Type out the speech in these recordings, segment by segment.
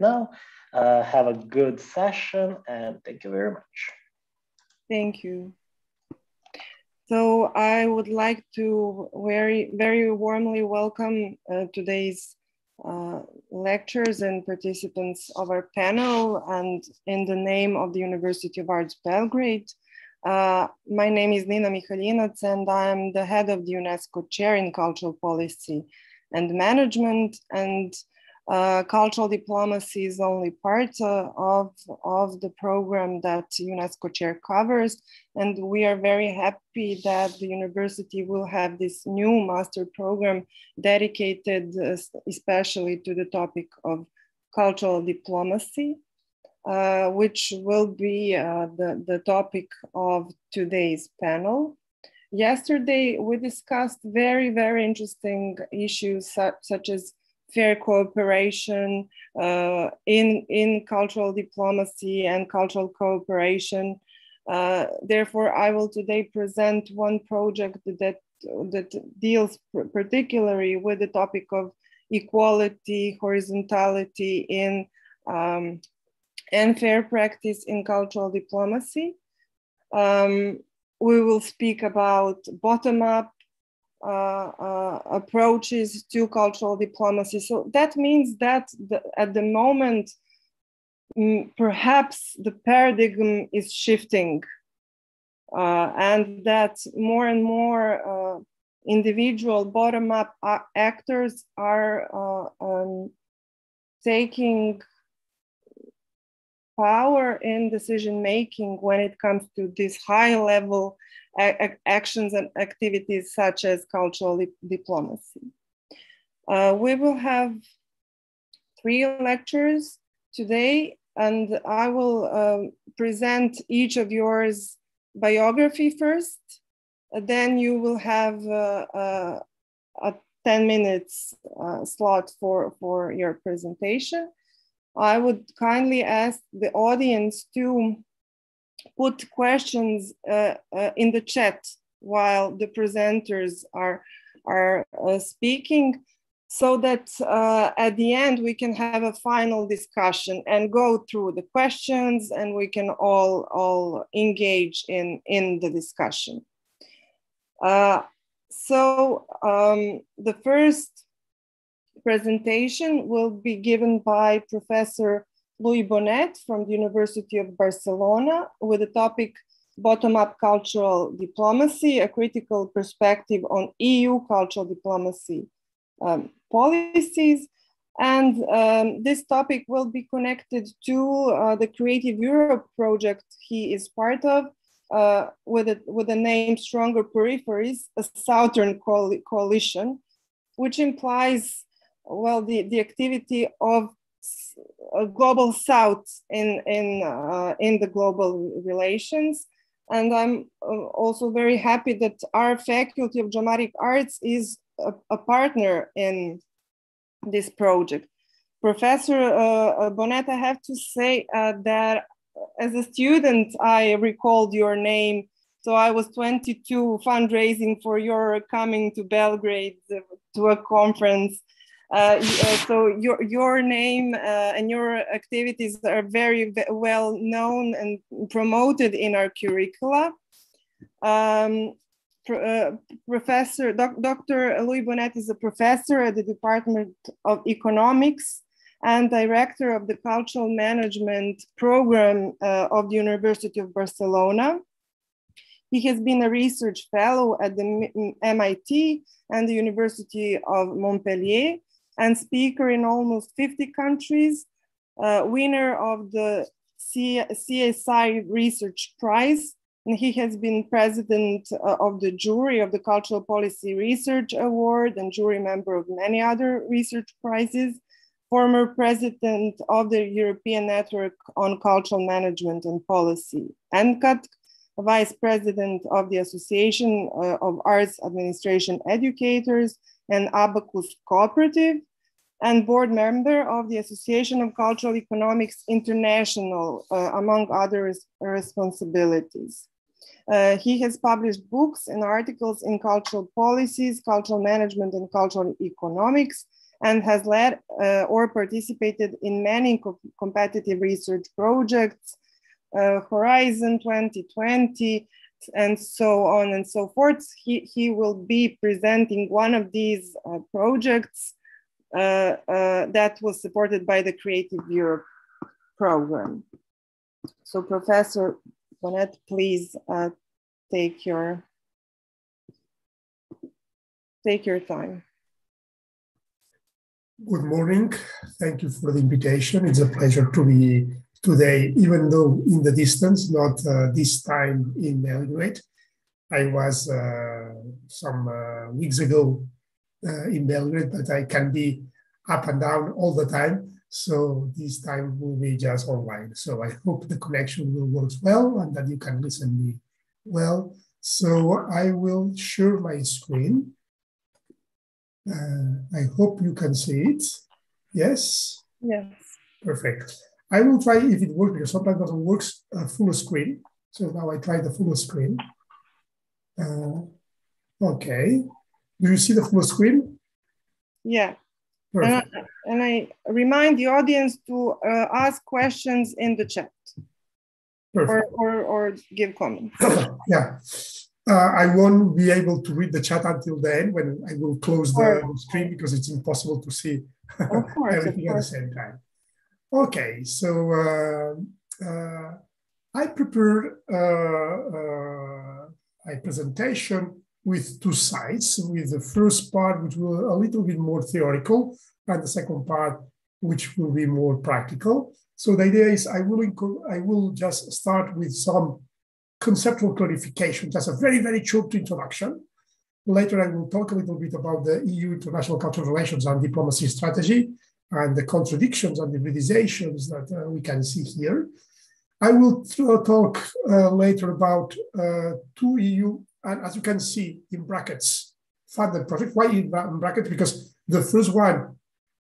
now. Uh, have a good session and thank you very much. Thank you. So I would like to very, very warmly welcome uh, today's uh, lectures and participants of our panel and in the name of the University of Arts Belgrade. Uh, my name is Nina Mihaljinac and I'm the head of the UNESCO chair in cultural policy and management and uh, cultural diplomacy is only part uh, of, of the program that UNESCO chair covers. And we are very happy that the university will have this new master program dedicated uh, especially to the topic of cultural diplomacy, uh, which will be uh, the, the topic of today's panel. Yesterday, we discussed very, very interesting issues such, such as fair cooperation uh, in, in cultural diplomacy and cultural cooperation. Uh, therefore, I will today present one project that, that deals particularly with the topic of equality, horizontality in um, and fair practice in cultural diplomacy. Um, we will speak about bottom-up uh, uh, approaches to cultural diplomacy. So that means that the, at the moment, mm, perhaps the paradigm is shifting uh, and that more and more uh, individual bottom up actors are uh, um, taking power in decision making when it comes to these high level actions and activities such as cultural diplomacy. Uh, we will have three lectures today, and I will um, present each of yours biography first. Then you will have uh, uh, a 10 minutes uh, slot for, for your presentation. I would kindly ask the audience to put questions uh, uh, in the chat while the presenters are, are uh, speaking so that uh, at the end we can have a final discussion and go through the questions and we can all, all engage in, in the discussion. Uh, so um, the first presentation will be given by Professor Lluís Bonet from the University of Barcelona with the topic Bottom-up Cultural Diplomacy, a critical perspective on EU cultural diplomacy um, policies. And um, this topic will be connected to uh, the Creative Europe project he is part of uh, with, a, with the name Stronger Peripheries, a Southern coalition, which implies, well, the, the activity of a global south in in uh, in the global relations. And i'm uh, also very happy that our faculty of dramatic arts is a, a partner in this project. Professor uh, uh bonet i have to say uh, that as a student i recalled your name. So i was 22 fundraising for your coming to belgrade to a conference uh, uh, so your your name uh, and your activities are very well known and promoted in our curricula. Um, uh, professor doc, Dr. Lluís Bonet is a professor at the Department of Economics and director of the Cultural Management Program uh, of the University of Barcelona. He has been a research fellow at the MIT and the University of Montpellier and speaker in almost 50 countries, uh, winner of the CSI Research Prize. And he has been president uh, of the jury of the Cultural Policy Research Award and jury member of many other research prizes. Former president of the European Network on Cultural Management and Policy, ENCATC, vice president of the Association uh, of Arts Administration Educators, and Abacus Cooperative, and board member of the Association of Cultural Economics International, uh, among other res responsibilities. Uh, he has published books and articles in cultural policies, cultural management, and cultural economics, and has led uh, or participated in many co competitive research projects, uh, Horizon 2020, and so on and so forth. He, he will be presenting one of these uh, projects uh, uh, that was supported by the Creative Europe program. So Professor Bonet, please uh, take your take your time. Good morning. Thank you for the invitation. It's a pleasure to be today, even though in the distance, not uh, this time in Belgrade. I was uh, some uh, weeks ago uh, in Belgrade, but I can be up and down all the time. So this time will be just online. So I hope the connection will work well and that you can listen me well. So I will share my screen. Uh, I hope you can see it. Yes? Yes. Perfect. I will try if it works because sometimes it doesn't work uh, full screen. So now I try the full screen. Uh, okay. Do you see the full screen? Yeah. And I, and I, remind the audience to uh, ask questions in the chat or, or, or, give comments. yeah. Uh, I won't be able to read the chat until the end when I will close the, screen because it's impossible to see everything at the same time. Okay, so uh, uh I prepared uh, a presentation with two sides, with the first part, which will be a little bit more theoretical, and the second part, which will be more practical. So the idea is I will, I will just start with some conceptual clarification, just a very, very short introduction. Later, I will talk a little bit about the EU international cultural relations and diplomacy strategy and the contradictions and hybridizations that uh, we can see here. I will talk uh, later about uh, two EU and as you can see in brackets, funded project. Why in brackets? Because the first one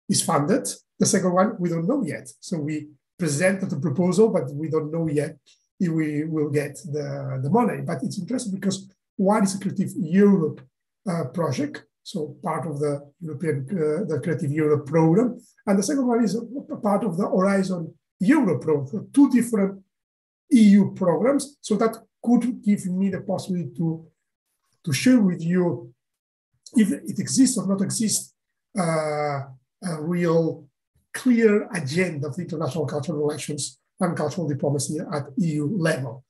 is funded. The second one, we don't know yet. So we presented the proposal, but we don't know yet if we will get the, the money. But it's interesting because one is a Creative Europe uh, project, so part of the European, uh, the Creative Europe program. And the second one is part of the Horizon Europe program, two different EU programs. So that could give me the possibility to, to share with you if it exists or not exists uh, a real clear agenda of international cultural relations and cultural diplomacy at EU level.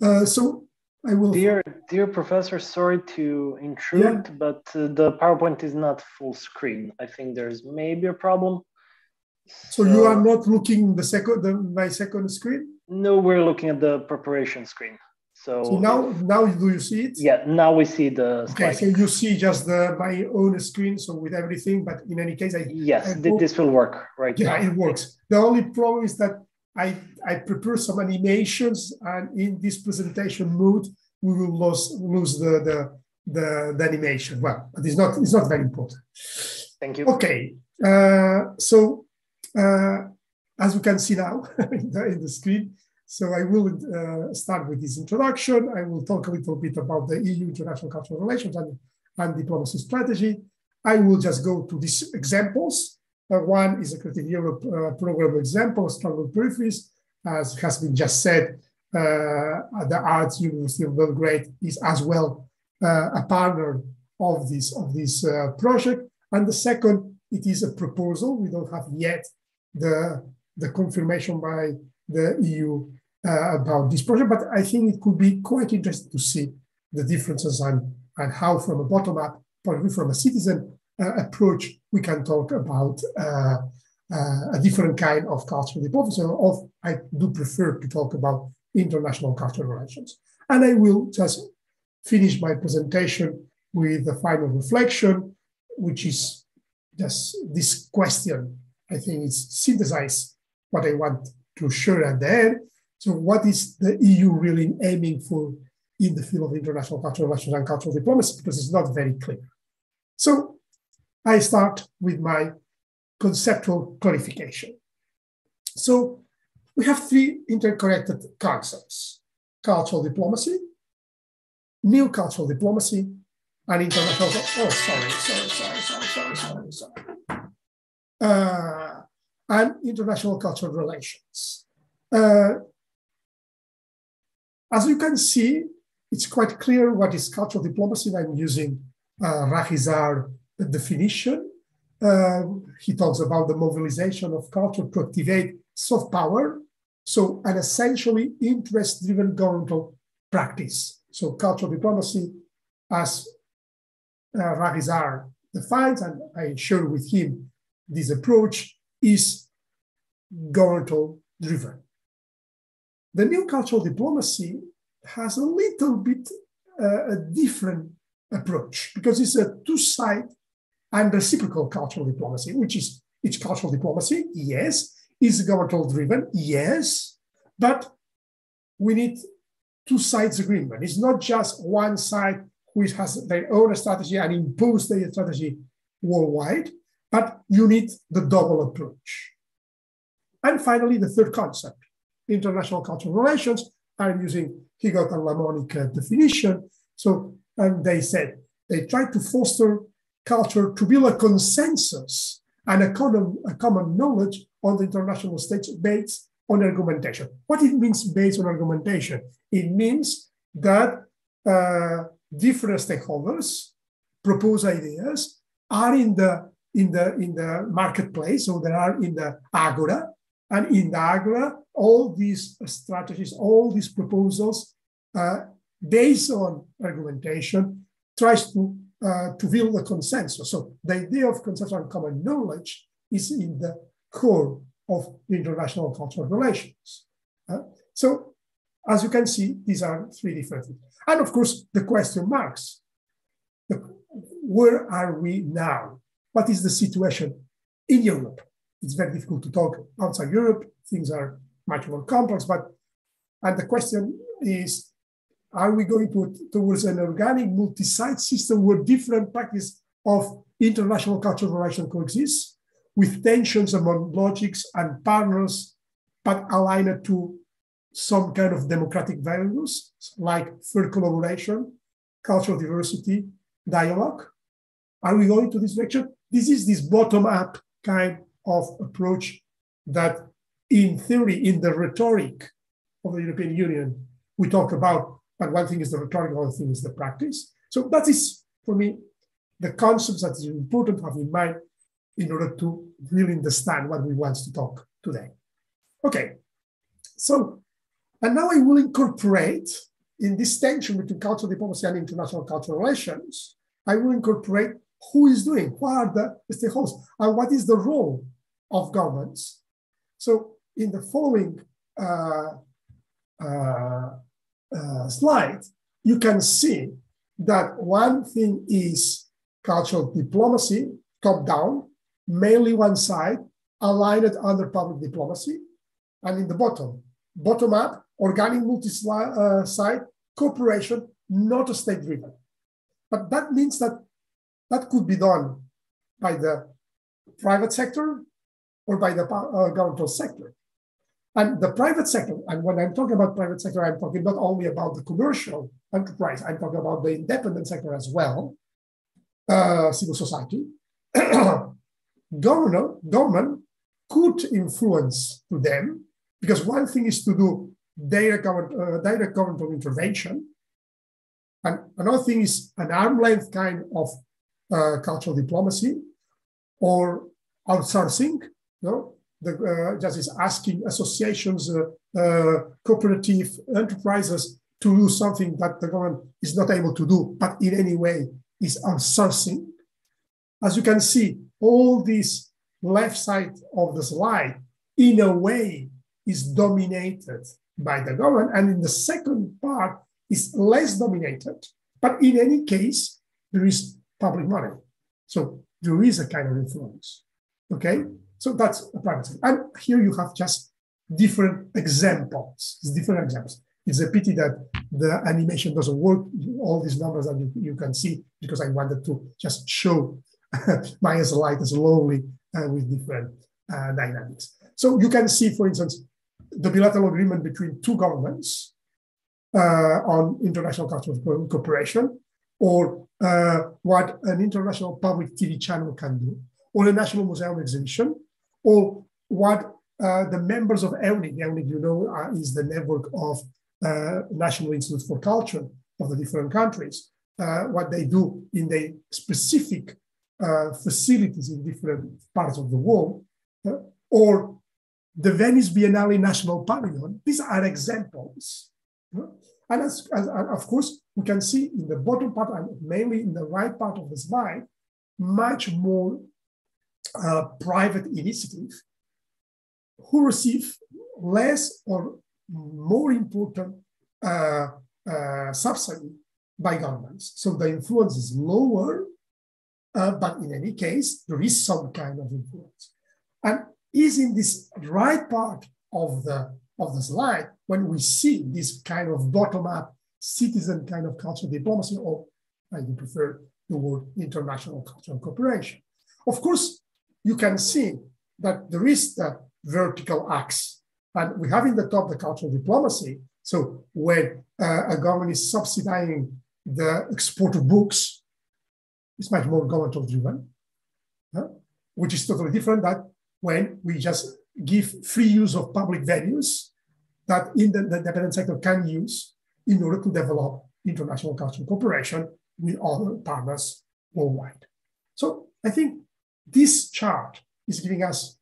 Uh, so I will. Dear, dear professor, sorry to intrude, yeah. but uh, the PowerPoint is not full screen. I think there's maybe a problem. So, so you are not looking the second, the, my second screen? No, we're looking at the preparation screen. So, so now, now do you see it? Yeah, now we see the. Slide. Okay, so you see just the my own screen, so with everything. But in any case, I yes, I this will work right. Yeah, now. it works. The only problem is that I I prepare some animations, and in this presentation mode, we will lose lose the the the, the animation. Well, but it's not it's not very important. Thank you. Okay, uh, so uh, as you can see now in, the, in the screen, so I will uh, start with this introduction. I will talk a little bit about the EU international cultural relations and, and diplomacy strategy. I will just go to these examples. Uh, one is a Creative Europe uh, program example, Stronger Peripheries. As has been just said, uh, the Arts University of Belgrade is as well uh, a partner of this, of this uh, project. And the second, it is a proposal. We don't have yet the, the confirmation by the EU uh, about this project, but I think it could be quite interesting to see the differences and, and how, from a bottom up point of view, from a citizen uh, approach, we can talk about uh, a different kind of cultural diplomacy. Of, I do prefer to talk about international cultural relations. And I will just finish my presentation with the final reflection, which is just this question. I think it's synthesized what I want to share at the end, so, what is the EU really aiming for in the field of international cultural relations and cultural diplomacy? Because it's not very clear. So, I start with my conceptual clarification. So, we have three interconnected concepts cultural diplomacy, new cultural diplomacy, and international. Oh, sorry, sorry, sorry, sorry, sorry, sorry, sorry. uh, and international cultural relations. Uh, as you can see, it's quite clear what is cultural diplomacy. I'm using uh, Raj Isar definition. Uh, he talks about the mobilization of culture to activate soft power. So an essentially interest-driven governmental practice. So cultural diplomacy, as uh, Raj Isar defines, and I share with him this approach, is governmental driven. The new cultural diplomacy has a little bit uh, a different approach because it's a two-side and reciprocal cultural diplomacy, which is it's cultural diplomacy, yes. Is governmental driven, yes. But we need two sides agreement. It's not just one side which has their own strategy and impose their strategy worldwide, but you need the double approach. And finally, the third concept, international cultural relations, I'm using Higgott and Lamonic uh, definition. So, and they said they try to foster culture to build a consensus and a common, a common knowledge on the international stage based on argumentation. What it means based on argumentation? It means that uh, different stakeholders propose ideas are in the in the in the marketplace, so they are in the agora, and in the agora, all these strategies, all these proposals, uh, based on argumentation, tries to uh, to build a consensus. So the idea of consensus and common knowledge is in the core of international cultural relations. Uh, so as you can see, these are three different things. And of course, the question marks. The, where are we now? What is the situation in Europe? It's very difficult to talk outside Europe. Things are much more complex, but and the question is, are we going to, towards an organic multi-site system where different practices of international cultural relations coexist with tensions among logics and partners, but aligned to some kind of democratic values like fair collaboration, cultural diversity, dialogue? Are we going to this direction? This is this bottom-up kind of approach that, in theory, in the rhetoric of the European Union, we talk about, but one thing is the rhetoric, other thing is the practice. So that is, for me, the concepts that is important to have in mind in order to really understand what we want to talk today. Okay, so, and now I will incorporate in this tension between cultural diplomacy and international cultural relations, I will incorporate who is doing, what are the stakeholders, and what is the role of governments. So in the following uh, uh, uh, slide, you can see that one thing is cultural diplomacy, top down, mainly one side, aligned under public diplomacy, and in the bottom, bottom up, organic multi-site uh, cooperation, not a state driven. But that means that that could be done by the private sector or by the uh, governmental sector. And the private sector, and when I'm talking about private sector, I'm talking not only about the commercial enterprise, I'm talking about the independent sector as well, uh, civil society. government, government could influence to them because one thing is to do direct, uh, direct governmental intervention, and another thing is an arm length kind of uh, cultural diplomacy or outsourcing. You know, the uh, just is asking associations, uh, uh, cooperative enterprises to do something that the government is not able to do, but in any way is outsourcing. As you can see, all this left side of the slide, in a way, is dominated by the government, and in the second part is less dominated. But in any case, there is public money. So there is a kind of influence. Okay, so that's a private sector. And here you have just different examples. It's different examples. It's a pity that the animation doesn't work. All these numbers that you, you can see because I wanted to just show my slide slowly uh, with different uh, dynamics. So you can see, for instance, the bilateral agreement between two governments uh, on international cultural cooperation or uh, what an international public TV channel can do, or a National Museum exhibition, or what uh, the members of EUNIC, EUNIC, you know, is the network of National Institutes for Culture of the different countries, what they do in the specific uh, facilities in different parts of the world, uh, or the Venice Biennale National Pavilion. These are examples. And as, as, of course, we can see in the bottom part and mainly in the right part of the slide, much more uh, private initiative who receive less or more important uh, uh, subsidy by governments. So the influence is lower, uh, but in any case, there is some kind of influence. And is in this right part of the, of the slide when we see this kind of bottom-up citizen kind of cultural diplomacy, or I would prefer the word international cultural cooperation. Of course, you can see that there is the vertical axis, And we have in the top the cultural diplomacy. So when uh, a government is subsidizing the export of books, it's much more governmental driven, which is totally different that when we just give free use of public venues that in the, the independent sector can use in order to develop international cultural cooperation with other partners worldwide. So I think this chart is giving us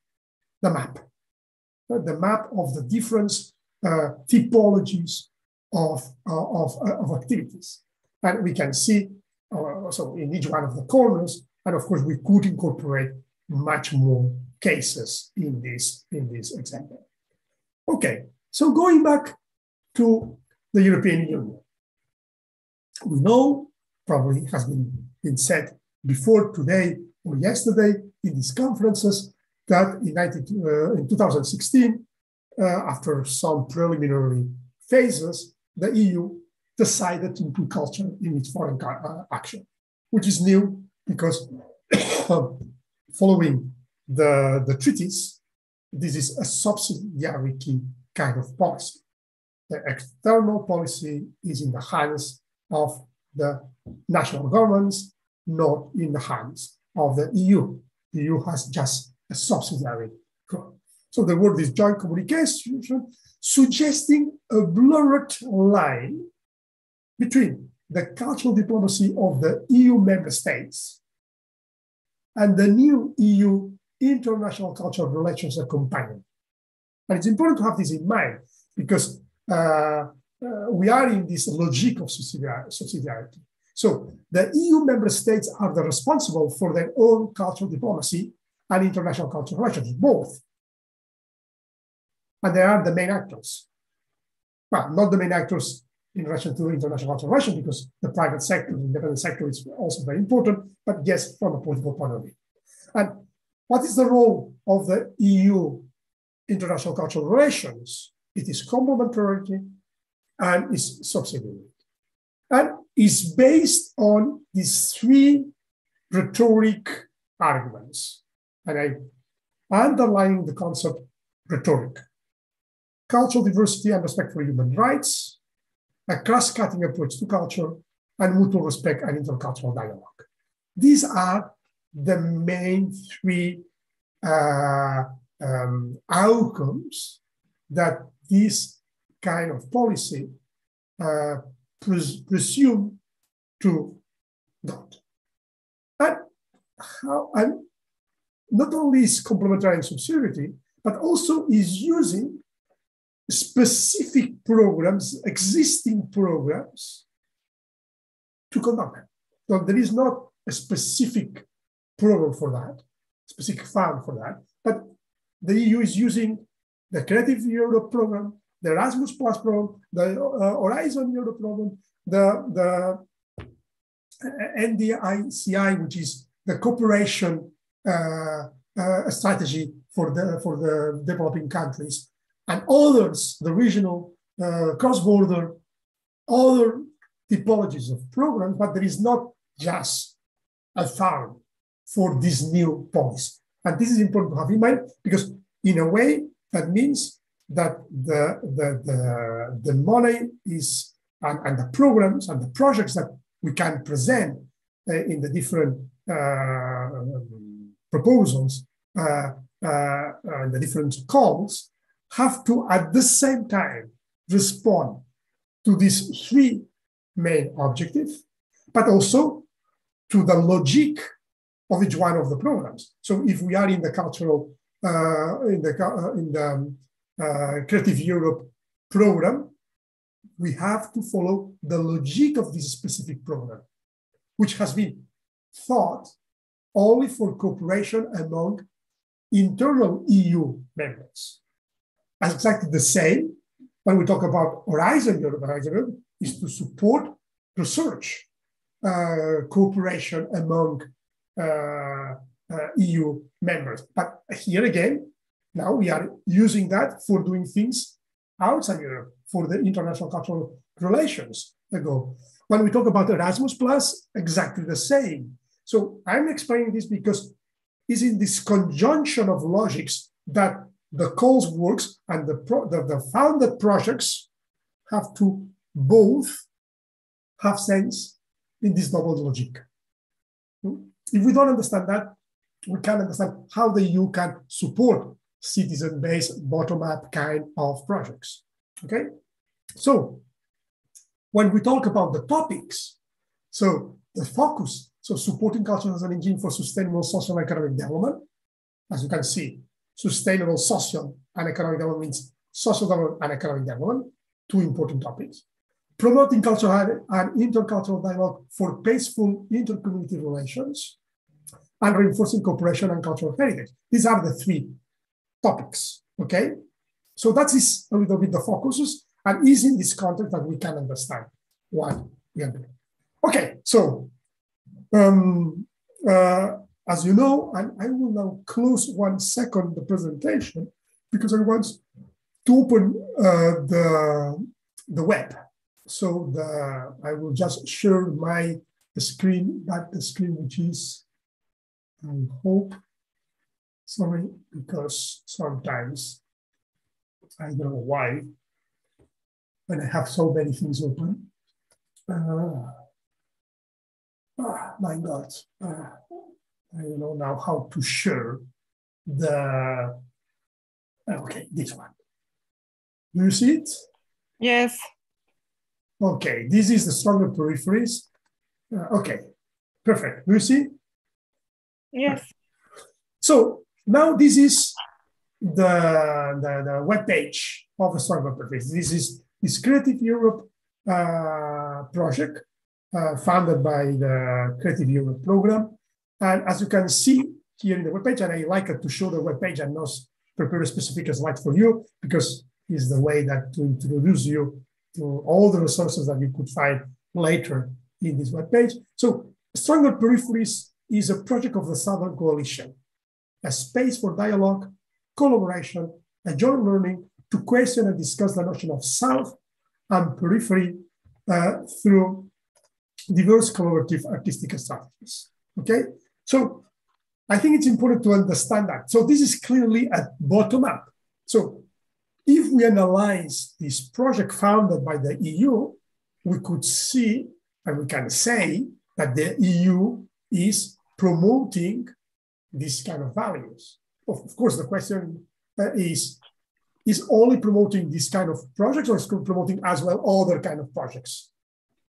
the map, the map of the different uh, typologies of, uh, of, uh, of activities. And we can see, so in each one of the corners, and of course we could incorporate much more cases in this, in this example. Okay, so going back to the European Union, we know, probably has been, been said before today or yesterday in these conferences, that in, 19, uh, in 2016, uh, after some preliminary phases, the EU decided to include culture in its foreign uh, action, which is new because um, following the, the treaties, this is a subsidiarity kind of policy. The external policy is in the hands of the national governments, not in the hands of the EU. The EU has just a subsidiary role. So the word is joint communication, suggesting a blurred line between the cultural diplomacy of the EU member states and the new EU international cultural relations companion. And it's important to have this in mind because uh, uh, we are in this logic of subsidiarity. So the EU member states are the responsible for their own cultural diplomacy and international cultural relations, both. And they are the main actors. Well, not the main actors in relation to international relations because the private sector, the independent sector is also very important, but yes, from a political point of view. And what is the role of the EU international cultural relations? It is complementary and is subsidiary. And is based on these three rhetoric arguments. And I underlying the concept rhetoric. Cultural diversity and respect for human rights, a cross-cutting approach to culture, and mutual respect and intercultural dialogue. These are the main three uh, um, outcomes that this kind of policy uh, pres presume to not. And, how, and not only is complementary and subsidiarity, but also is using specific programs, existing programs, to conduct. So there is not a specific program for that, specific fund for that. But the EU is using the Creative Europe program, the Erasmus Plus program, the uh, Horizon Europe program, the, the NDICI, which is the cooperation uh, uh, strategy for the, for the developing countries, and others, the regional, uh, cross-border, other typologies of programs, but there is not just a fund for this new policy. And this is important to have in mind because, in a way, that means that the, the, the, the money is, and, and the programs and the projects that we can present uh, in the different uh, proposals, uh, uh, uh, the different calls, have to at the same time respond to these three main objectives, but also to the logic of each one of the programs. So if we are in the cultural, uh, in the, uh, in the um, uh, Creative Europe program, we have to follow the logic of this specific program, which has been thought only for cooperation among internal EU members. Exactly the same when we talk about Horizon Europe, Horizon Europe is to support research uh, cooperation among uh, uh, EU members. But here again, now we are using that for doing things outside Europe for the international cultural relations ago. When we talk about Erasmus Plus, exactly the same. So I'm explaining this because it's in this conjunction of logics that the calls works and the, pro, the, the founded projects have to both have sense in this double logic. If we don't understand that, we can't understand how the EU can support citizen-based bottom-up kind of projects. Okay, so when we talk about the topics, so the focus, so supporting culture as an engine for sustainable social and economic development, as you can see, sustainable social and economic development means social development and economic development, two important topics. Promoting cultural and intercultural dialogue for peaceful intercommunity relations, and reinforcing cooperation and cultural heritage. These are the three topics, okay? So that is a little bit the focuses, and is in this context that we can understand what we are doing. Okay, so um, uh, as you know, and I will now close one second the presentation because I want to open uh, the, the web. So the, I will just share my screen, that the screen which is, I hope, sorry, because sometimes I don't know why, when I have so many things open. Uh, oh my God. Uh, I don't know now how to share the, okay, this one. Do you see it? Yes. Okay, this is the stronger peripheries. Uh, okay, perfect. Do you see? Yes. So now this is the, the, the web page of the stronger peripheries. This is this Creative Europe uh, project uh, funded by the Creative Europe program. And as you can see here in the webpage, and I like to show the webpage and not prepare a specific slide for you because it's the way that to introduce you to all the resources that you could find later in this webpage. So Stronger Peripheries is a project of the Southern Coalition, a space for dialogue, collaboration, and joint learning to question and discuss the notion of South and periphery uh, through diverse collaborative artistic strategies. Okay, so I think it's important to understand that. So this is clearly a bottom up. So if we analyze this project founded by the EU, we could see and we can say that the EU is promoting these kind of values. Of course, the question uh, is, is only promoting this kind of projects or is promoting as well other kind of projects?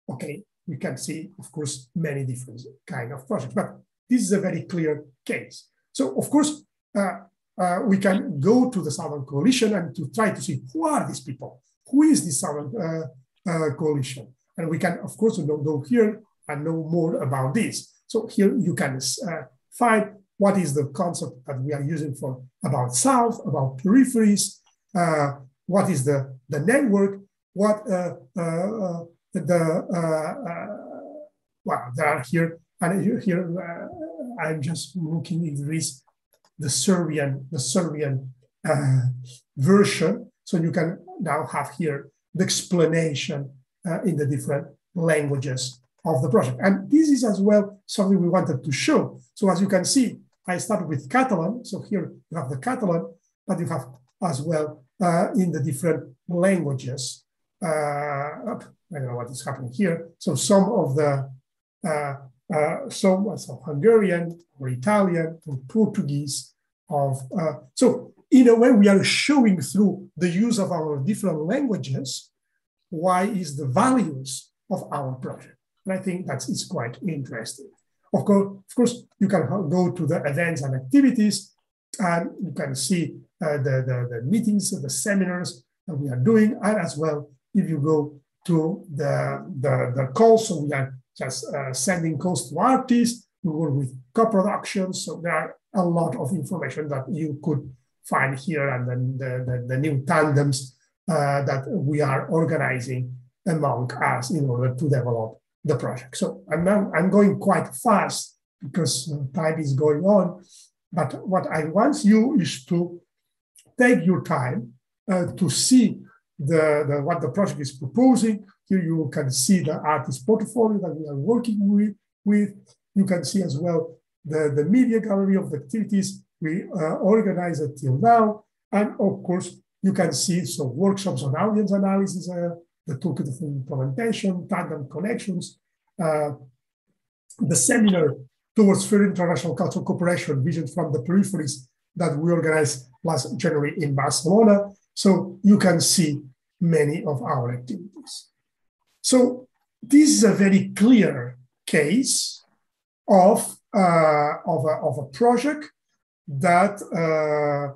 Okay, we can see, of course, many different kind of projects, but this is a very clear case. So, of course, uh, uh, we can go to the Southern Coalition and to try to see who are these people? Who is this Southern uh, uh Coalition? And we can, of course, go here and know more about this. So here you can uh, find what is the concept that we are using for about South, about peripheries, uh, what is the, the network, what the, well, there are here and here I'm just looking if there is the Serbian, the Serbian uh, version. So you can now have here the explanation uh, in the different languages of the project. And this is as well something we wanted to show. So as you can see, I started with Catalan. So here you have the Catalan, but you have as well uh, in the different languages. Uh, I don't know what is happening here. So some of the uh, so, so Hungarian or Italian or Portuguese. Of uh, so in a way we are showing through the use of our different languages why is the values of our project. And I think that's quite interesting. Of course, of course, you can go to the events and activities, and you can see uh, the, the, the meetings, the seminars that we are doing, and as well, if you go to the, the, the calls, so we are just uh, sending calls to artists, we work with co-productions, so there are a lot of information that you could find here, and then the, the, the new tandems uh, that we are organizing among us in order to develop the project. So I'm, I'm going quite fast because time is going on. But what I want you is to take your time uh, to see the, the, what the project is proposing. Here you can see the artist portfolio that we are working with. with. You can see as well the, the media gallery of the activities we uh, organized until now. And of course, you can see some workshops on audience analysis, uh, the toolkit of implementation, tandem connections, uh, the seminar towards further international cultural cooperation, vision from the peripheries that we organized last January in Barcelona. So you can see many of our activities. So this is a very clear case of, uh, of, a, of a project that, uh,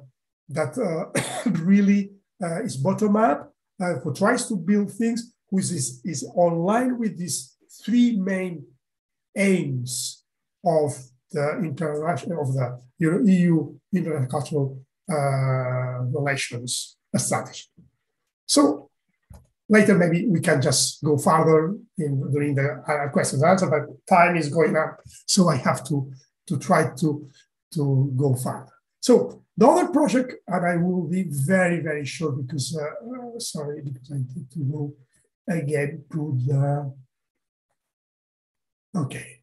that uh, really uh, is bottom up, uh, who tries to build things, which is, is online with these three main aims of the international of the EU intercultural uh, relations strategy. So later maybe we can just go further in during the uh, questions and answer, but time is going up, so I have to to try to to go further. So the other project, and I will be very, very short because, uh, uh, sorry, because I need to go again to the, okay.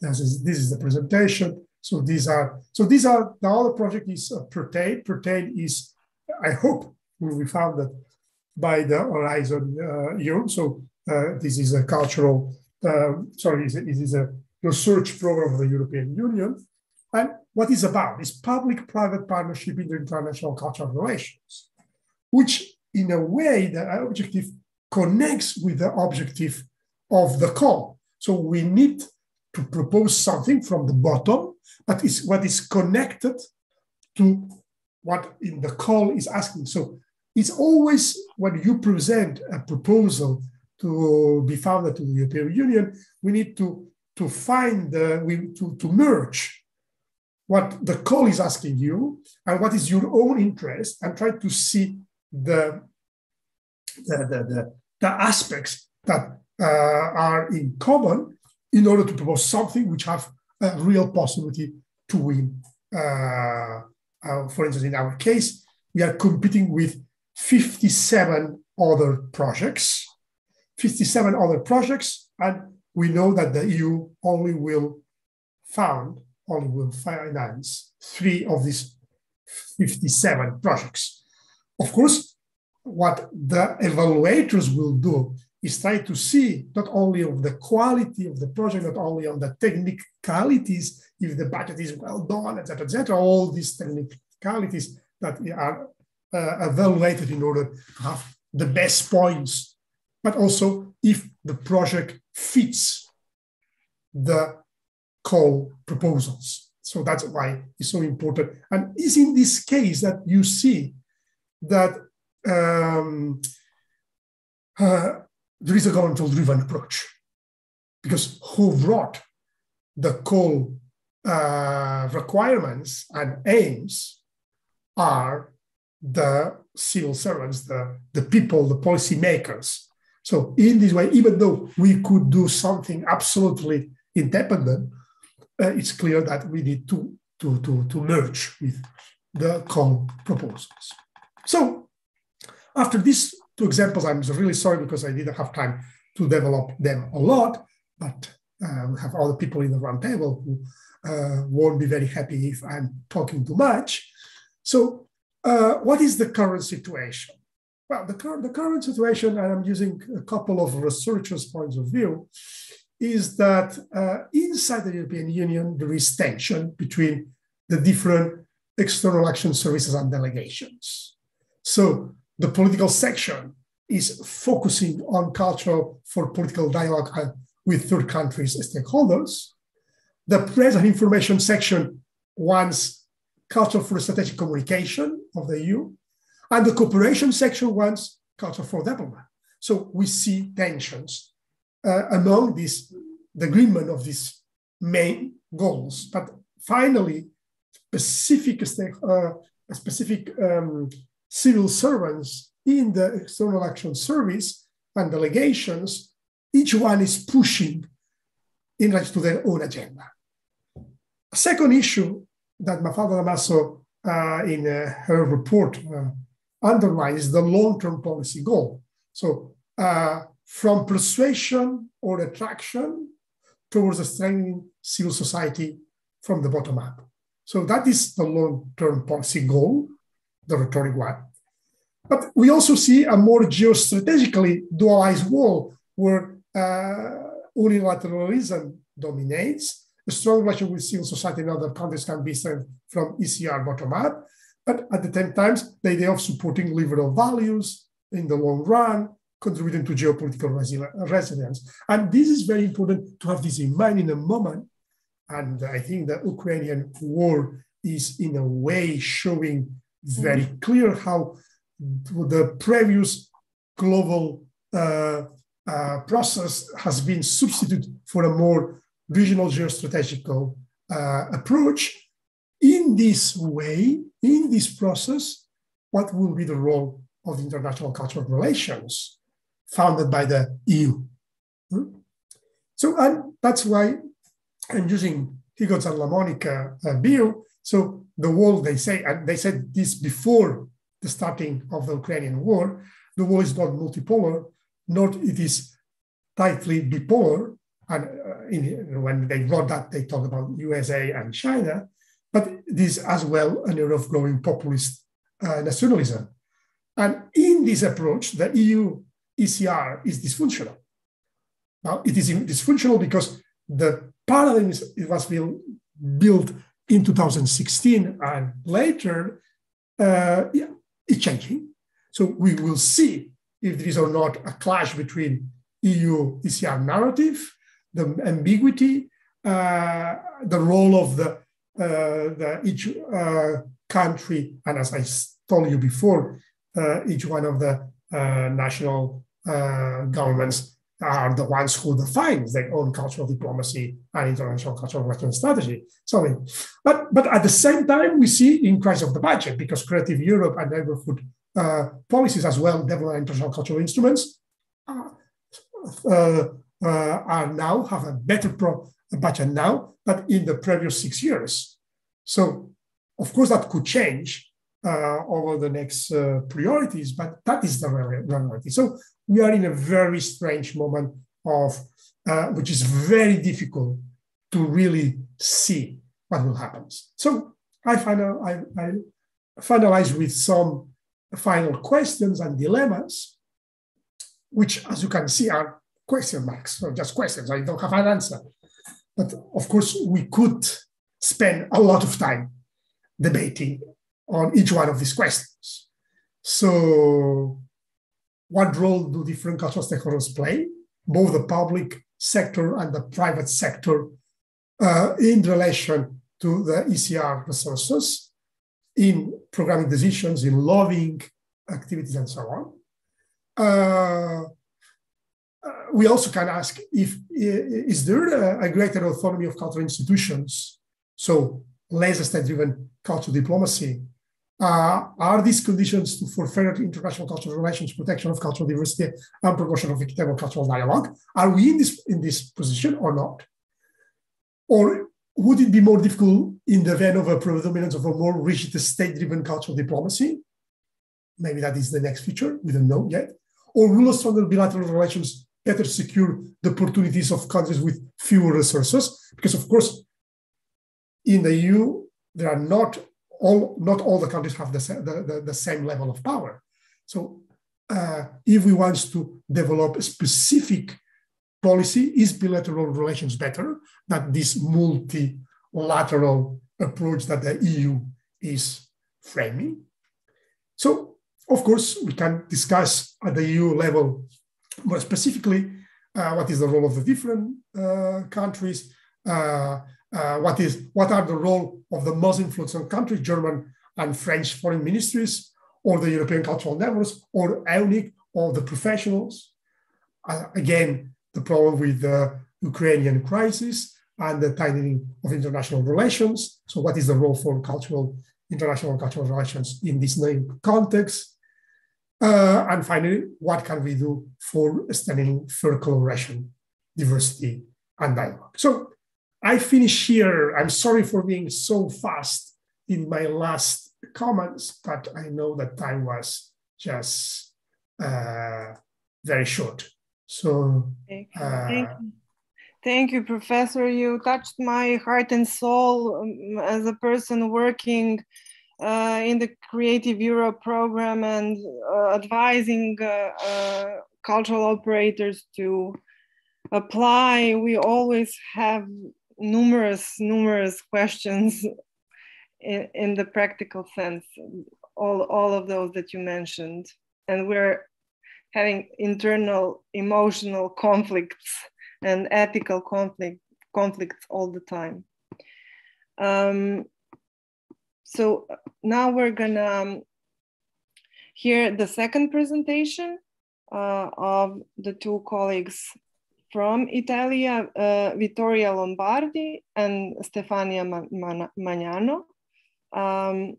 This is, this is the presentation. So these are, so these are, the other project is uh, Pertain. Pertain is, I hope, will be founded by the Horizon uh, Europe. So uh, this is a cultural, uh, sorry, it is a research program of the European Union. And what is about is public-private partnership in the international cultural relations, which in a way the objective connects with the objective of the call. So we need to propose something from the bottom, but it's what is connected to what in the call is asking. So it's always when you present a proposal to be founded to the European Union, we need to, to find the, we, to, to merge what the call is asking you and what is your own interest and try to see the, the, the, the, aspects that uh, are in common in order to propose something which have a real possibility to win. Uh, uh, for instance, in our case, we are competing with 57 other projects, 57 other projects, and we know that the EU only will found only will finance three of these 57 projects. Of course, what the evaluators will do is try to see not only of the quality of the project, not only on the technicalities, if the budget is well done, etc., etc., all these technicalities that are evaluated in order to have the best points, but also if the project fits the call proposals. So that's why it's so important. And it's in this case that you see that um, uh, there is a governmental driven approach. Because who wrote the call uh, requirements and aims are the civil servants, the, the people, the policymakers. So, in this way, even though we could do something absolutely independent, uh, it's clear that we need to, to, to, to merge with the call proposals. So after these two examples, I'm really sorry because I didn't have time to develop them a lot, but uh, we have other people in the roundtable who uh, won't be very happy if I'm talking too much. So uh, what is the current situation? Well, the, cur the current situation, and I'm using a couple of researchers' points of view, is that uh, inside the European Union, there is tension between the different external action services and delegations. So the political section is focusing on culture for political dialogue with third countries stakeholders. The press and information section wants culture for strategic communication of the EU, and the cooperation section wants culture for development. So we see tensions uh, among this, the agreement of these main goals. But finally, specific, uh, specific um, civil servants in the External Action Service and delegations, each one is pushing in relation to their own agenda. Second issue that Mafalda Damaso uh, in uh, her report uh, underlines the long-term policy goal. So uh, from persuasion or attraction towards a strengthening civil society from the bottom up. So that is the long-term policy goal, the rhetoric one. But we also see a more geostrategically dualized world where uh, unilateralism dominates. A strong relation with civil society in other countries can be seen from ECR bottom up. But at the same time, the idea of supporting liberal values in the long run, contributing to geopolitical resilience. And this is very important to have this in mind in a moment. And I think the Ukrainian war is in a way showing very clear how the previous global uh, uh, process has been substituted for a more regional geostrategical uh, approach. In this way, in this process, what will be the role of international cultural relations founded by the EU? Hmm? So and that's why I'm using Higgins Santa Monica uh, view. So the world, they say, and they said this before the starting of the Ukrainian war, the war is not multipolar, not it is tightly bipolar. And uh, in, when they wrote that, they talked about USA and China, but this as well an era of growing populist uh, nationalism. And in this approach, the EU ECR is dysfunctional. Now, it is dysfunctional because the paradigm it was built in 2016 and later uh, yeah, is changing. So we will see if there is or not a clash between EU ECR narrative, the ambiguity, uh, the role of the, uh, the each uh, country, and as I told you before, uh, each one of the national governments are the ones who define their own cultural diplomacy and international cultural strategy. Sorry. But, but at the same time, we see increase of the budget because Creative Europe and neighborhood uh, policies as well develop international cultural instruments uh, uh, are now have a better pro budget now but in the previous six years. So of course that could change uh, over the next uh, priorities, but that is the reality. So we are in a very strange moment of uh, which is very difficult to really see what will happen. So I, final, I, I finalize with some final questions and dilemmas, which, as you can see, are question marks, so just questions. I don't have an answer. But of course, we could spend a lot of time debating on each one of these questions. So what role do different cultural stakeholders play, both the public sector and the private sector, uh, in relation to the ECR resources, in programming decisions, in lobbying activities, and so on. Uh we also can ask if is there a, greater autonomy of cultural institutions, so less state-driven cultural diplomacy uh, are these conditions to, for fairer international cultural relations, protection of cultural diversity, and promotion of equitable cultural dialogue? Are we in this, in this position or not? Or would it be more difficult in the event of a predominance of a more rigid state-driven cultural diplomacy? Maybe that is the next future, we don't know yet. Or will stronger bilateral relations better secure the opportunities of countries with fewer resources? Because of course, in the EU, there are not all not all the countries have the, the, the, same level of power. So uh, if we want to develop a specific policy? Is bilateral relations better than this multilateral approach that the EU is framing? So, of course, we can discuss at the EU level more specifically uh, what is the role of the different uh, countries, uh, what is what are the role of the most influential countries, German and French foreign ministries, or the European cultural networks, or EUNIC, or the professionals. Again, the problem with the Ukrainian crisis and the tightening of international relations. So, what is the role for cultural international cultural relations in this new context? Uh, and finally, what can we do for strengthening further collaboration, diversity, and dialogue? So, I finish here. I'm sorry for being so fast in my last comments, but I know that time was just uh, very short. So, Thank you. Uh, Thank you. Thank you, Professor. You touched my heart and soul um, as a person working uh, in the Creative Europe program and uh, advising uh, uh, cultural operators to apply. We always have numerous, numerous questions in, in the practical sense, all, all of those that you mentioned. And we're having internal emotional conflicts and ethical conflict conflicts all the time. Um, so now we're gonna um, hear the second presentation uh, of the two colleagues from Italia, uh, Vittoria Lombardi and Stefania Mangano, um,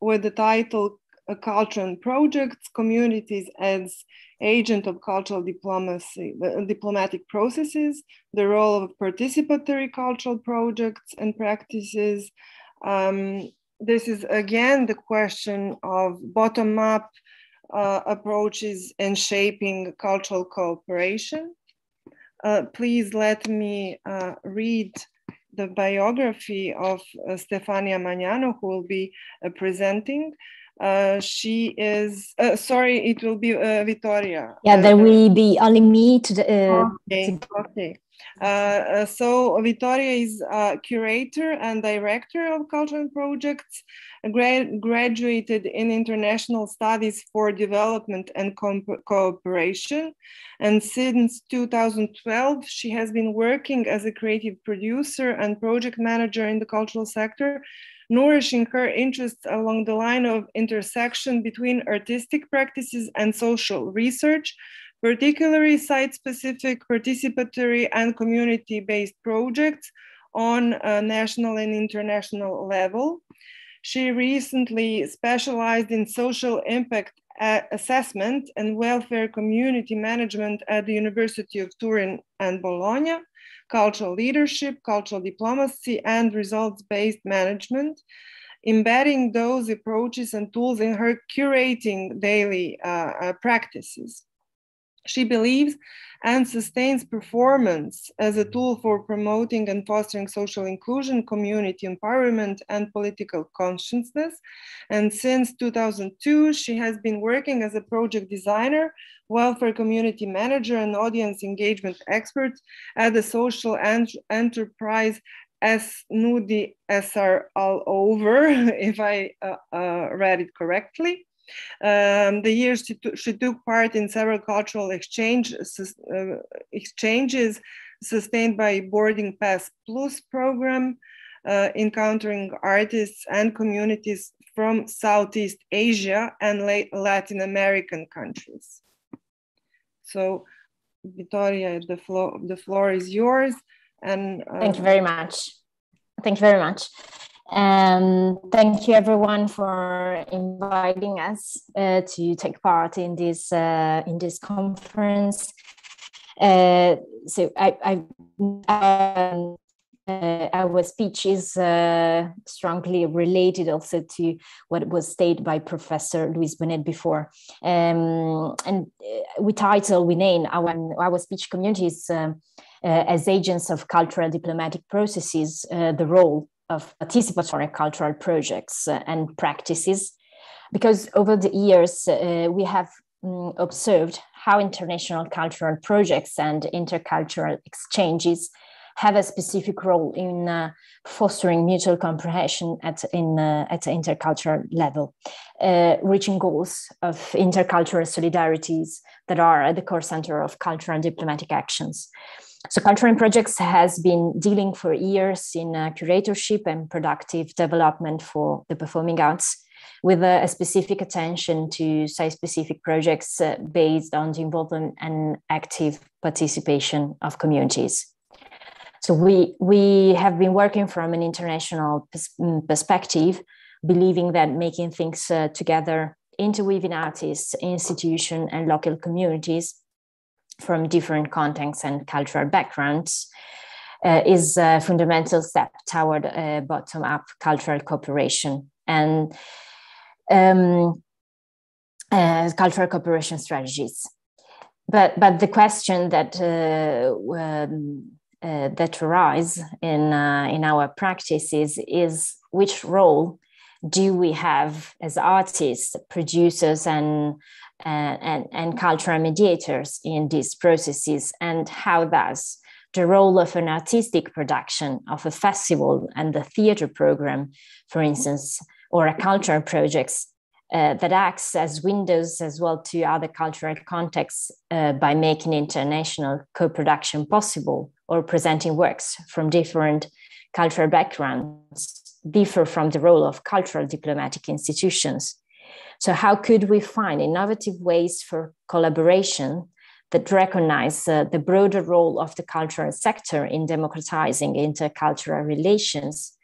with the title Culture and Projects, Communities as Agent of Cultural Diplomacy, uh, Diplomatic Processes, the role of participatory cultural projects and practices. Um, this is again the question of bottom-up uh, approaches in shaping cultural cooperation. Uh, please let me uh, read the biography of uh, Stefania Mangano, who will be uh, presenting. Uh, she is uh, sorry it will be uh, Vittoria yeah there will be only me to the, uh, okay okay. Uh, so Vittoria is a curator and director of cultural projects gra graduated in international studies for development and cooperation. And since 2012 she has been working as a creative producer and project manager in the cultural sector nourishing her interests along the line of intersection between artistic practices and social research, particularly site-specific, participatory, and community-based projects on a national and international level. She recently specialized in social impact assessment and welfare community management at the University of Turin and Bologna cultural leadership, cultural diplomacy, and results-based management, embedding those approaches and tools in her curating daily uh, uh, practices. She believes and sustains performance as a tool for promoting and fostering social inclusion, community empowerment, and political consciousness. And since 2002, she has been working as a project designer, welfare community manager, and audience engagement expert at the social enterprise as Nudi SR all over, if I uh, uh, read it correctly. Um, the years she, she, took part in several cultural exchange, uh, exchanges sustained by Boarding Pass Plus program, uh, encountering artists and communities from Southeast Asia and Latin American countries. So, Vittoria, the floor, the floor is yours. And uh, thank you very much. Thank you very much. And thank you everyone for inviting us uh, to take part in this uh, in this conference. Uh, so I, I um, uh, our speech is uh, strongly related also to what was stated by Professor Lluís Bonet before. Um, and uh, we title, we name our, our speech communities um, as agents of cultural diplomatic processes, the role of participatory cultural projects uh, and practices because over the years uh, we have um, observed how international cultural projects and intercultural exchanges have a specific role in uh, fostering mutual comprehension at in uh, at intercultural level, uh, reaching goals of intercultural solidarities that are at the core center of cultural and diplomatic actions. So Cultural Projects has been dealing for years in uh, curatorship and productive development for the performing arts with a, a specific attention to site-specific projects uh, based on the involvement and active participation of communities. So we, we have been working from an international pers- mm, perspective, believing that making things uh, together, interweaving artists, institutions, and local communities from different contexts and cultural backgrounds uh, is a fundamental step toward uh, bottom-up cultural cooperation and um, uh, cultural cooperation strategies. But, but the question that uh, um, uh, that arise in uh, in our practices is which role do we have as artists, producers, and and, and cultural mediators in these processes, and how does the role of an artistic production of a festival and the theater program, for instance, or a cultural projects uh, that acts as windows as well to other cultural contexts uh, by making international co-production possible or presenting works from different cultural backgrounds differ from the role of cultural diplomatic institutions. So, how could we find innovative ways for collaboration that recognize uh, the broader role of the cultural sector in democratizing intercultural relations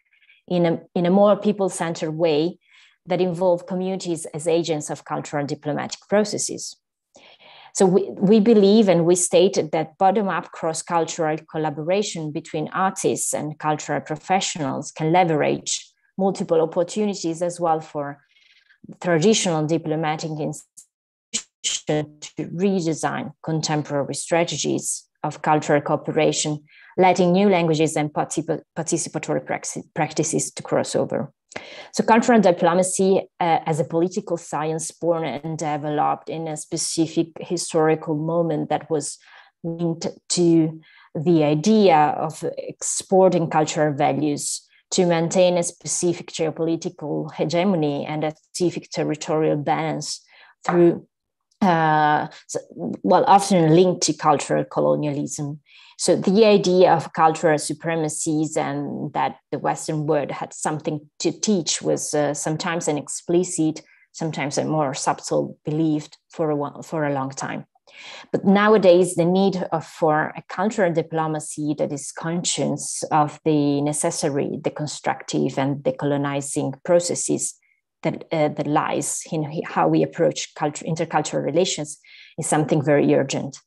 in a, in a more people centered way that involve communities as agents of cultural diplomatic processes? So we, we believe and we stated that bottom-up cross-cultural collaboration between artists and cultural professionals can leverage multiple opportunities as well for traditional diplomatic institutions to redesign contemporary strategies of cultural cooperation, letting new languages and participatory practices to cross over. So, cultural diplomacy uh, as a political science born and developed in a specific historical moment that was linked to the idea of exporting cultural values to maintain a specific geopolitical hegemony and a specific territorial balance through, uh, well, often linked to cultural colonialism. So the idea of cultural supremacies and that the Western world had something to teach was uh, sometimes an explicit, sometimes a more subtle belief for a for a long time. But nowadays, the need of, for a cultural diplomacy that is conscious of the necessary, the constructive, and the colonizing processes that, uh, that lies in how we approach culture, intercultural relations is something very urgent.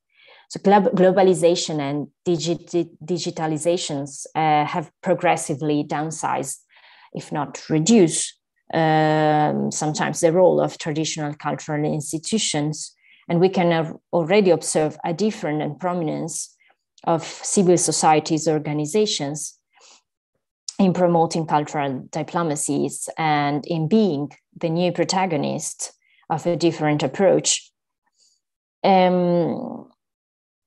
So globalization and digit- digitalizations uh, have progressively downsized, if not reduced, um, sometimes the role of traditional cultural institutions. And we can already observe a different and prominence of civil societies organizations in promoting cultural diplomacies and in being the new protagonist of a different approach. Um,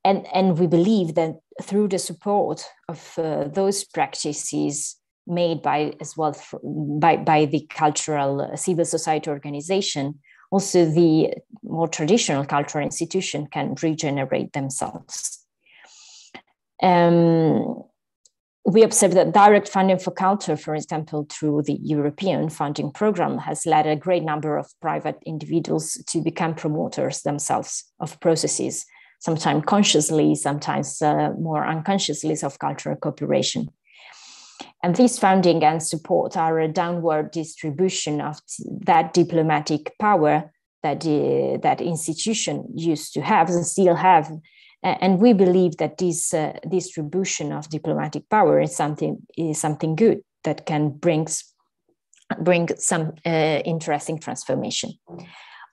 and, and we believe that through the support of uh, those practices made by as well by, by the cultural uh, civil society organization also the more traditional cultural institution can regenerate themselves um, we observe that direct funding for culture, for example, through the European funding program, has led a great number of private individuals to become promoters themselves of processes sometimes consciously, sometimes uh, more unconsciously, of cultural cooperation. And this funding and support are a downward distribution of that diplomatic power that uh, that institution used to have and still have. And we believe that this uh, distribution of diplomatic power is something is something good that can bring bring some uh, interesting transformation.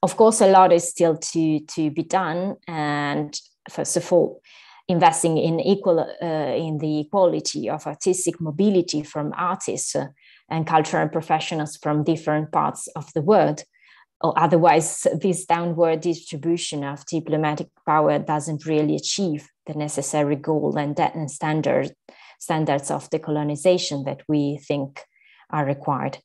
Of course, a lot is still to, to be done. And first of all, investing in equal uh, in the equality of artistic mobility from artists uh, and cultural professionals from different parts of the world or otherwise this downward distribution of diplomatic power doesn't really achieve the necessary goal and, and standard, standards of decolonization that we think are required.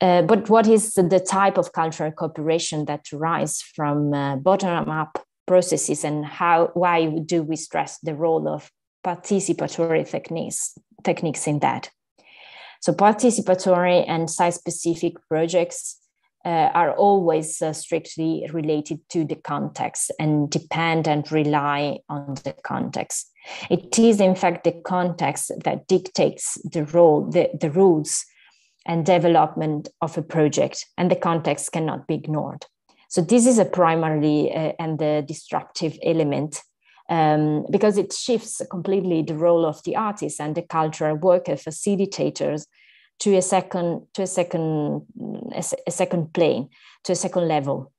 Uh, but what is the type of cultural cooperation that arises from uh, bottom-up processes and how why do we stress the role of participatory techniques techniques in that so participatory and site-specific projects uh, are always uh, strictly related to the context and depend and rely on the context. It is, in fact, the context that dictates the role, the, the rules and development of a project, and the context cannot be ignored. So this is a primarily uh, and the disruptive element um, because it shifts completely the role of the artist and the cultural worker facilitators to a second to a second a, second plane to a second level.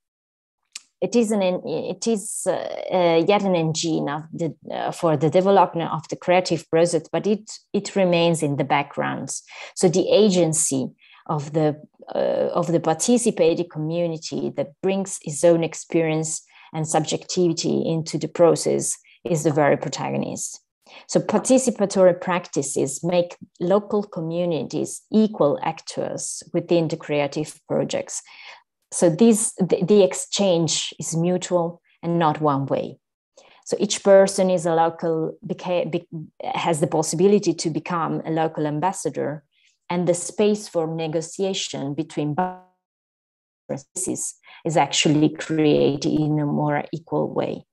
It is an it is uh, uh, yet an engine the, uh, for the development of the creative process but it it remains in the background so the agency of the uh, of the participating community that brings its own experience and subjectivity into the process is the very protagonist so participatory practices make local communities equal actors within the creative projects. So this, the, the exchange is mutual and not one way. So each person is a local, has the possibility to become a local ambassador and the space for negotiation between is actually created in a more equal way.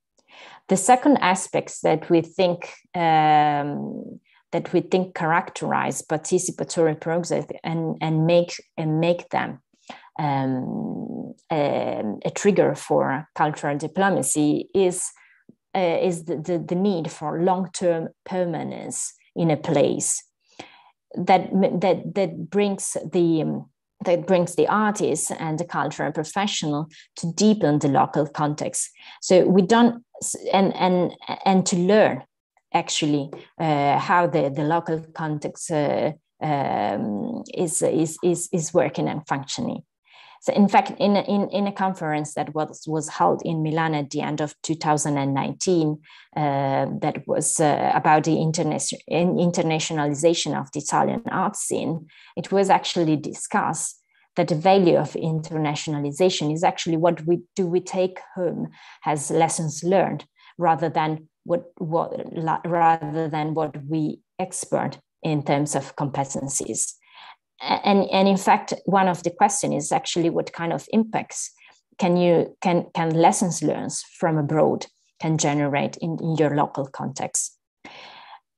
The second aspects that we think um, that we think characterize participatory process and, and make and make them um, a, a, trigger for cultural diplomacy is uh, is the, the, the, need for long-term permanence in a place that that that brings the um, that brings the artist and the cultural professional to deepen the local context. So we don't and and and to learn actually uh, how the, the local context uh, um, is, is, is, is working and functioning. So in fact, in a, in, in a conference that was, was held in Milan at the end of 2019, uh, that was uh, about the interna- internationalization of the Italian art scene, it was actually discussed that the value of internationalization is actually what we do we take home as lessons learned rather than what, what rather than what we expert in terms of competencies and and in fact one of the question is actually what kind of impacts can you can can lessons learned from abroad can generate in, in your local context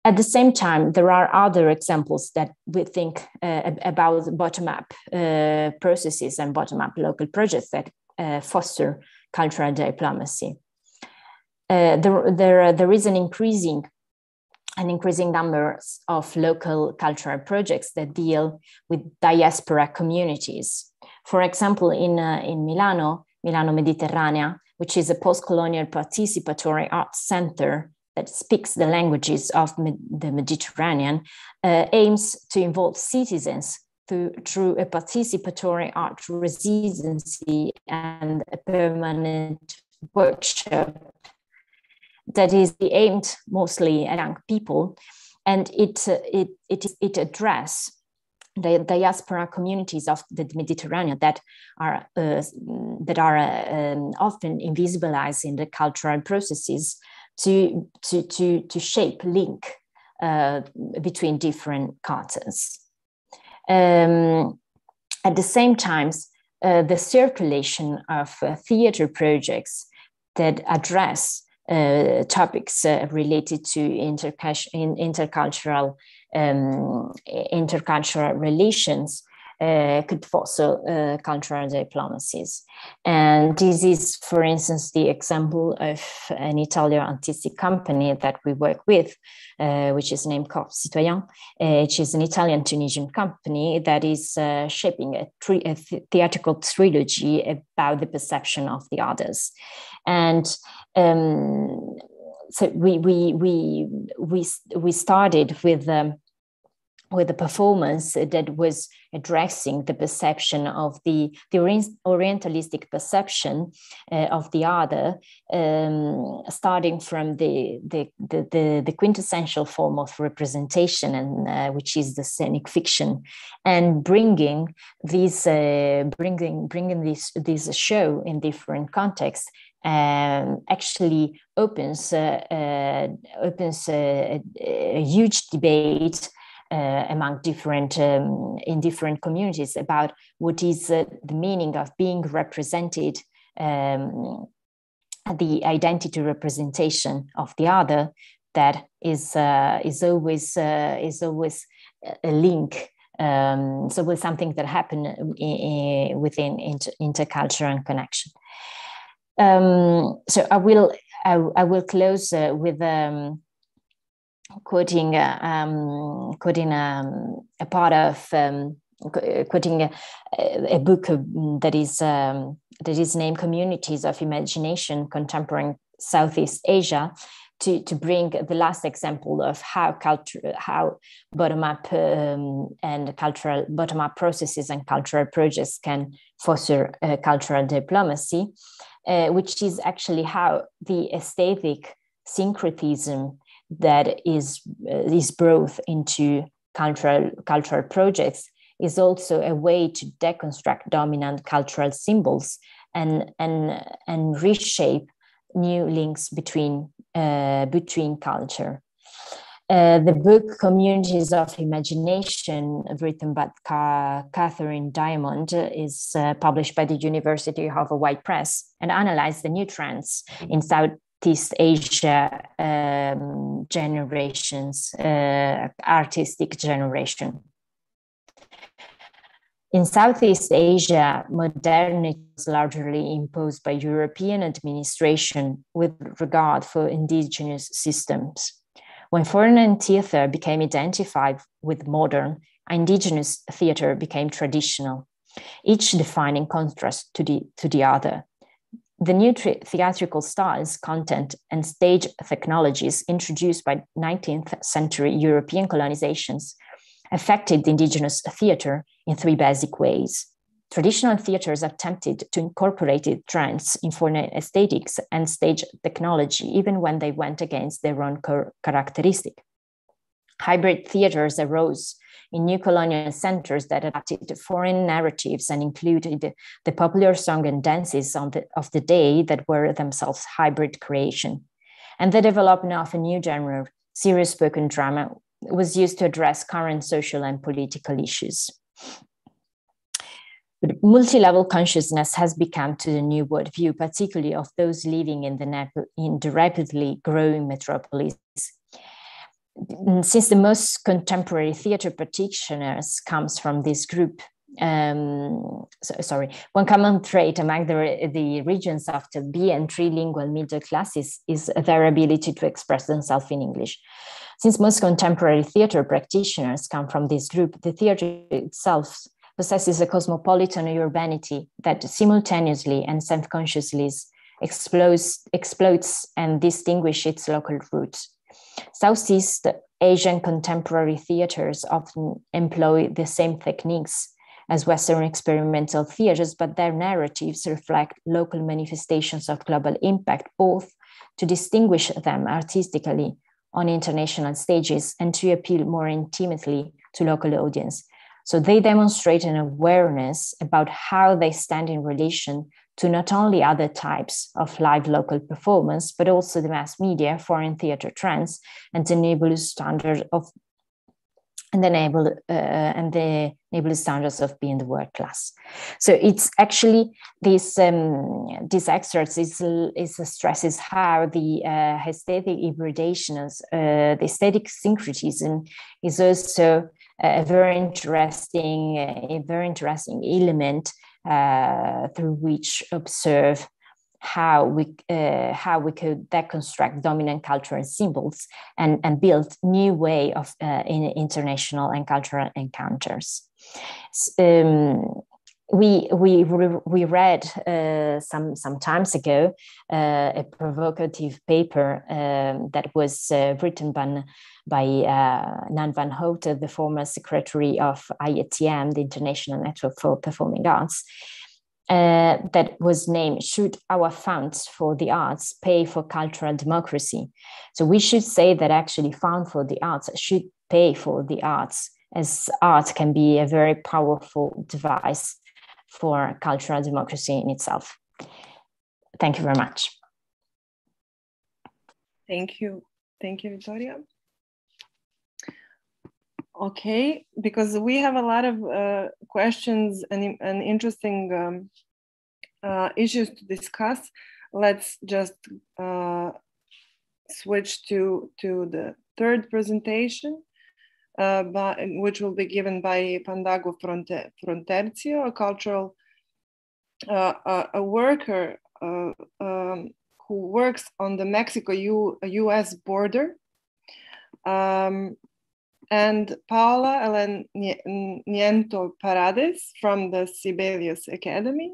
at the same time, there are other examples that we think uh, about bottom-up uh, processes and bottom-up local projects that uh, foster cultural diplomacy. Uh, there, there, there is an increasing an increasing number of local cultural projects that deal with diaspora communities. For example, in, uh, in Milano, Milano Mediterranea, which is a post-colonial participatory arts center that speaks the languages of the Mediterranean uh, aims to involve citizens through, through a participatory art residency and a permanent workshop that is aimed mostly at young people and it, uh, it, it, it address the diaspora communities of the Mediterranean that are uh, that are uh, um, often invisibilized in the cultural processes to, to, to, to shape link uh, between different concepts. Um, at the same time, uh, the circulation of uh, theater projects that address uh, topics uh, related to intercultural um, intercultural relations uh, could foster uh, cultural diplomacies. And this is, for instance, the example of an Italian artistic company that we work with, uh, which is named Corps Citoyen, uh, which is an Italian Tunisian company that is uh, shaping a, tri- a theatrical trilogy about the perception of the others. And um, so we, we, we, we, we started with um, with a performance that was addressing the perception of the, the orientalistic perception uh, of the other, um, starting from the, the, the, the, quintessential form of representation, and uh, which is the scenic fiction, and bringing these uh, bringing bringing this this show in different contexts um, actually opens uh, uh, opens a, a, huge debate uh, among different um, in different communities about what is uh, the meaning of being represented um, the identity representation of the other that is uh, is always uh, is always a link um, so with something that happened within inter- interculture and connection um, so I will I, I will close uh, with um, quoting uh, um, quoting um, a part of um, quoting a, a, book that is um, that is named Communities of Imagination: Contemporary Southeast Asia. To, to bring the last example of how culture, how bottom-up um, and cultural bottom-up processes and cultural projects can foster uh, cultural diplomacy, uh, which is actually how the aesthetic syncretism that is uh, is brought into cultural cultural projects is also a way to deconstruct dominant cultural symbols and and and reshape new links between uh, between culture. Uh, the book Communities of Imagination, written by Catherine Diamond, is uh, published by the University of Hawaii Press and analyzes the new trends in Southeast Asia um, generations, uh, artistic generation. In Southeast Asia, modernity was largely imposed by European administration with regard for indigenous systems. When foreign and theater became identified with modern, indigenous theater became traditional, each defining contrast to the, to the other the new theatrical styles, content, and stage technologies introduced by 19th century European colonizations affected the indigenous theater in three basic ways. Traditional theaters attempted to incorporate trends in foreign aesthetics and stage technology, even when they went against their own characteristic. Hybrid theaters arose in new colonial centers that adapted foreign narratives and included the popular song and dances the, of the day that were themselves hybrid creation. And the development of a new genre, of serious spoken drama, was used to address current social and political issues. Multi-level consciousness has become to the new worldview, particularly of those living in the, in the rapidly growing metropolis since the most contemporary theater practitioners comes from this group, um, so, sorry, one common trait among the, the regions of the B and trilingual middle classes is their ability to express themselves in English. Since most contemporary theater practitioners come from this group, the theater itself possesses a cosmopolitan urbanity that simultaneously and self-consciously explodes, exploits and distinguishes its local roots. Southeast Asian contemporary theaters often employ the same techniques as Western experimental theaters, but their narratives reflect local manifestations of global impact, both to distinguish them artistically on international stages and to appeal more intimately to local audience. So they demonstrate an awareness about how they stand in relation to not only other types of live local performance, but also the mass media, foreign theater trends, and the nebulous standard of and the enable uh, and the nebulous standards of being the world class. So it's actually this um, this excerpt is, is stresses how the uh, aesthetic hybridation, uh, the aesthetic syncretism is also a very interesting, a very interesting element uh, through which observe how we uh, how we could deconstruct dominant cultural symbols and and build new way of uh, in international and cultural encounters. Um, we we we read uh, some some times ago uh, a provocative paper um, that was uh, written by by uh, Nan van Houten, the former secretary of IETM, the International Network for Performing Arts, uh, that was named "Should Our Funds for the Arts Pay for Cultural Democracy?" So we should say that actually, fund for the arts should pay for the arts, as art can be a very powerful device for cultural democracy in itself. Thank you very much. Thank you. Thank you, Victoria. Okay, because we have a lot of uh, questions and, and interesting um, uh, issues to discuss, let's just uh, switch to, to the third presentation uh, by, which will be given by Fandango Fronte, Fronterizo, a cultural uh, a worker uh, um, who works on the Mexico-US border. Um, and Paola Elean Nieto Paredes from the Sibelius Academy,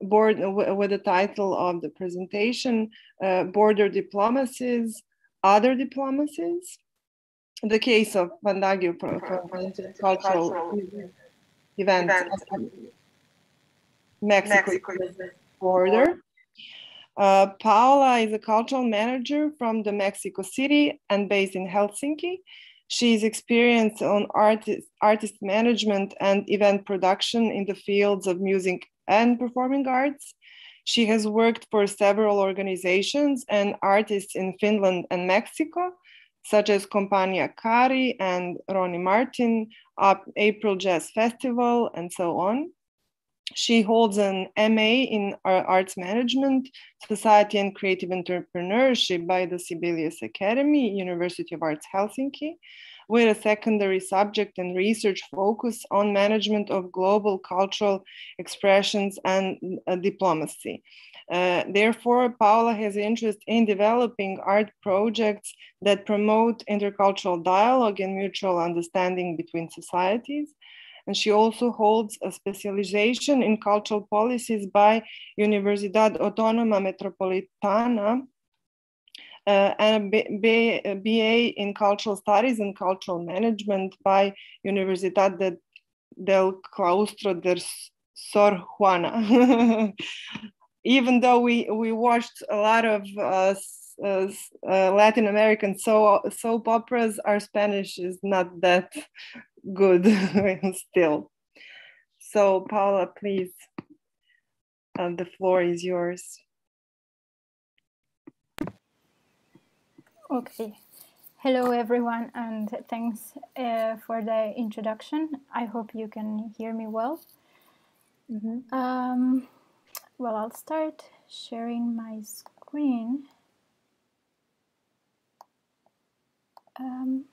board with the title of the presentation, uh, Border Diplomacies, Other Diplomacies the case of Fandango for, for cultural events Mexico, Mexico border. Uh, Paola is a cultural manager from the Mexico City and based in Helsinki. She's experienced on artist, artist management and event production in the fields of music and performing arts. She has worked for several organizations and artists in Finland and Mexico, such as Compagnia Cari and Ronnie Martin, April Jazz Festival, and so on. She holds an MA in Arts Management, Society and Creative Entrepreneurship by the Sibelius Academy, University of Arts Helsinki, with a secondary subject and research focus on management of global cultural expressions and uh, diplomacy. Uh, therefore, Paula has interest in developing art projects that promote intercultural dialogue and mutual understanding between societies. And she also holds a specialization in cultural policies by Universidad Autónoma Metropolitana uh, and a, BA in Cultural Studies and Cultural Management by Universidad de, del Claustro de Sor Juana. even though we we watched a lot of uh, uh, uh, Latin American soap operas, our Spanish is not that good still. So Paula, please, uh, the floor is yours. Okay. Hello, everyone, and thanks uh, for the introduction. I hope you can hear me well. Mm -hmm. um, well, I'll start sharing my screen. Um,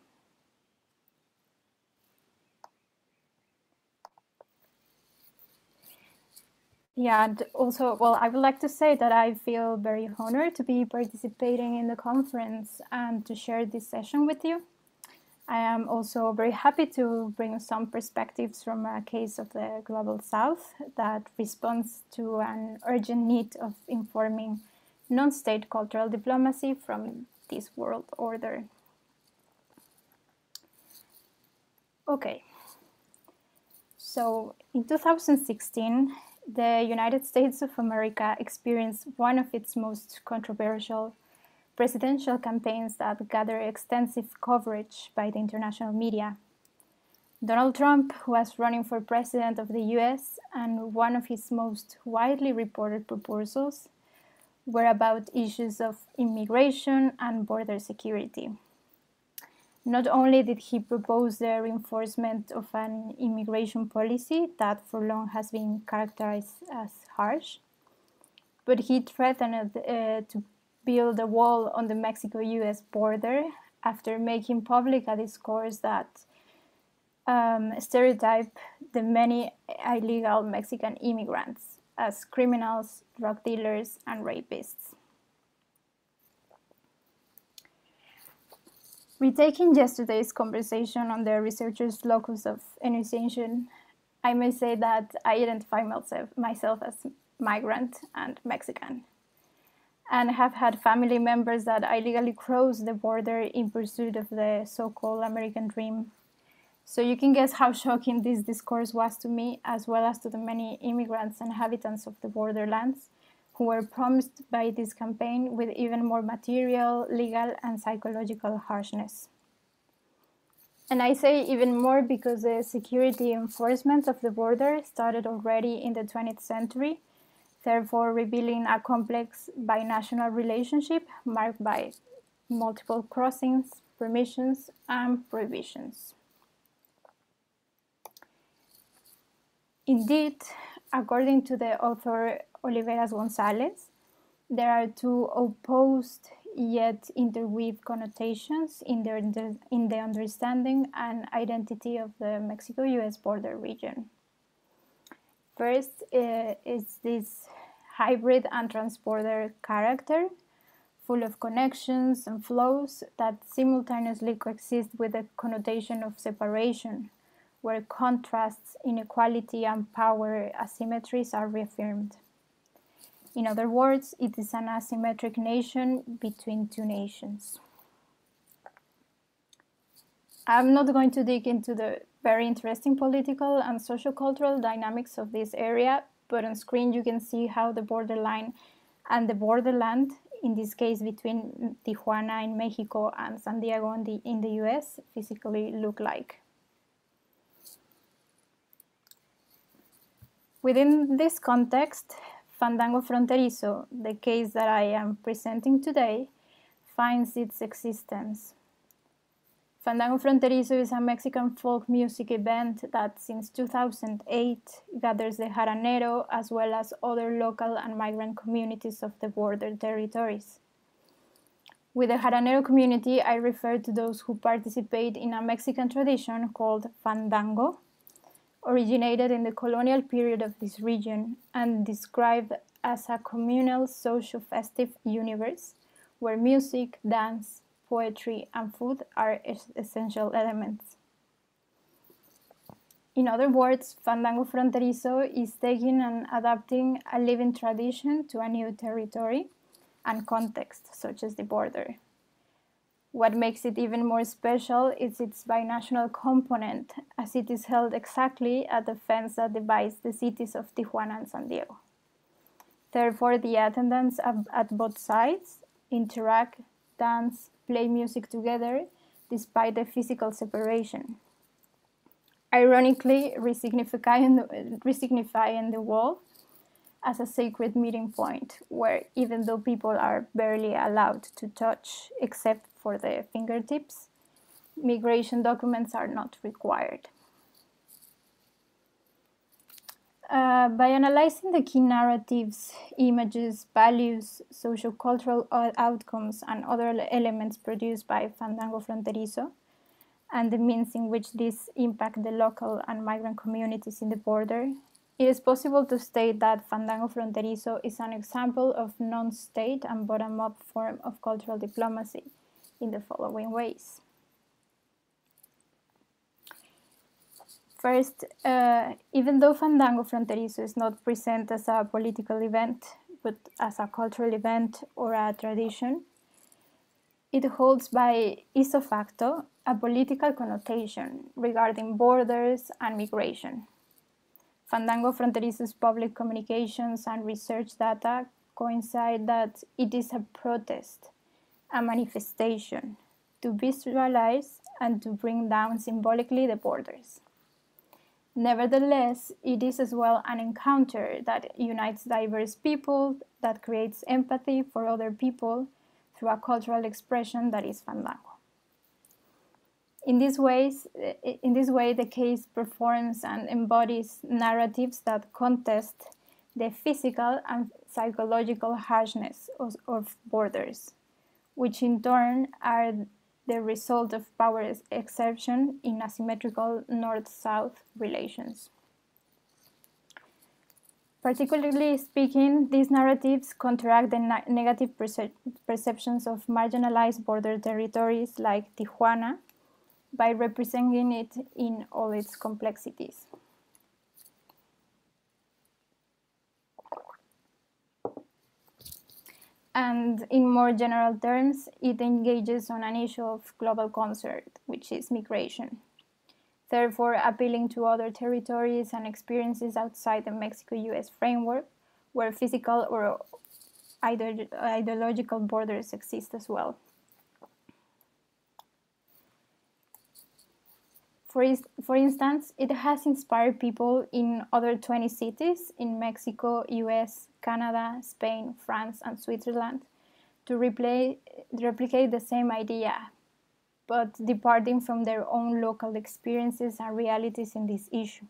yeah, and also, well, I would like to say that I feel very honored to be participating in the conference and to share this session with you. I am also very happy to bring some perspectives from a case of the Global South that responds to an urgent need of informing non-state cultural diplomacy from this world order. Okay, so in 2016, the United States of America experienced one of its most controversial presidential campaigns that gathered extensive coverage by the international media. Donald Trump was running for president of the US, and one of his most widely reported proposals were about issues of immigration and border security. Not only did he propose the reinforcement of an immigration policy that for long has been characterized as harsh, but he threatened uh, to build a wall on the Mexico US border after making public a discourse that um, the many illegal Mexican immigrants as criminals, drug dealers, and rapists. Retaking yesterday's conversation on the researcher's locus of enunciation, I may say that I identify myself, myself as migrant and Mexican and have had family members that illegally crossed the border in pursuit of the so-called American dream. So you can guess how shocking this discourse was to me, as well as to the many immigrants and inhabitants of the borderlands who were promised by this campaign with even more material, legal, and psychological harshness. And I say even more because the security enforcement of the border started already in the 20th century therefore revealing a complex binational relationship marked by multiple crossings, permissions, and prohibitions. Indeed, according to the author Oliveras Gonzalez, there are two opposed yet interweaved connotations in the, in the understanding and identity of the Mexico US border region. First uh, is this hybrid and transborder character, full of connections and flows that simultaneously coexist with the connotation of separation, where contrasts, inequality, and power asymmetries are reaffirmed. In other words, it is an asymmetric nation between two nations. I'm not going to dig into the very interesting political and social-cultural dynamics of this area, but on screen you can see how the borderline and the borderland, in this case between Tijuana in Mexico and San Diego in the, in the US, physically look like. Within this context, Fandango Fronterizo, the case that I am presenting today, finds its existence. Fandango Fronterizo is a Mexican folk music event that since 2008 gathers the Jaranero as well as other local and migrant communities of the border territories. With the Jaranero community, I refer to those who participate in a Mexican tradition called Fandango, originated in the colonial period of this region and described as a communal social festive universe where music, dance, poetry, and food are essential elements. In other words, Fandango Fronterizo is taking and adapting a living tradition to a new territory and context, such as the border. What makes it even more special is its binational component, as it is held exactly at the fence that divides the cities of Tijuana and San Diego. Therefore, the attendants at both sides interact, dance, play music together despite the physical separation. Ironically, resignifying the, resignifying the wall as a sacred meeting point where even though people are barely allowed to touch except for the fingertips, migration documents are not required. Uh, by analyzing the key narratives, images, values, social cultural outcomes, and other elements produced by Fandango Fronterizo, and the means in which these impact the local and migrant communities in the border, it is possible to state that Fandango Fronterizo is an example of non state and bottom up form of cultural diplomacy in the following ways. First, uh, even though Fandango Fronterizo is not present as a political event, but as a cultural event or a tradition, it holds by ipso facto a political connotation regarding borders and migration. Fandango Fronterizo's public communications and research data coincide that it is a protest, a manifestation, to visualize and to bring down symbolically the borders. Nevertheless, it is as well an encounter that unites diverse people, that creates empathy for other people through a cultural expression that is fandango. In this, ways, in this way, the case performs and embodies narratives that contest the physical and psychological harshness of, of borders, which in turn are the result of power exertion in asymmetrical north-south relations. Particularly speaking, these narratives counteract the negative perce perceptions of marginalized border territories like Tijuana by representing it in all its complexities. And in more general terms, it engages on an issue of global concern, which is migration. Therefore, appealing to other territories and experiences outside the Mexico US framework, where physical or ideological borders exist as well. For, for instance, it has inspired people in other 20 cities in Mexico, US, Canada, Spain, France, and Switzerland to replay, replicate the same idea, but departing from their own local experiences and realities in this issue.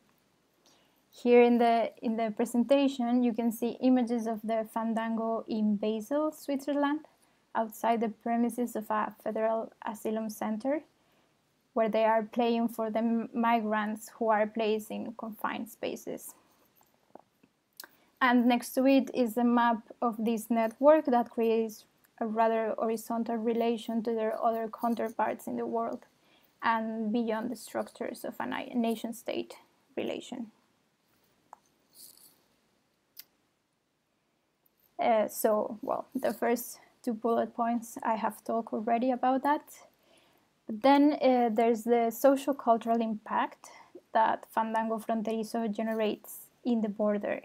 Here in the, in the presentation, you can see images of the Fandango in Basel, Switzerland, outside the premises of a federal asylum center, where they are playing for the migrants who are placed in confined spaces. And next to it is a map of this network that creates a rather horizontal relation to their other counterparts in the world and beyond the structures of a nation state relation. Uh, so, well, the first two bullet points I have talked already about that. Then uh, there's the social cultural impact that Fandango Fronterizo generates in the border.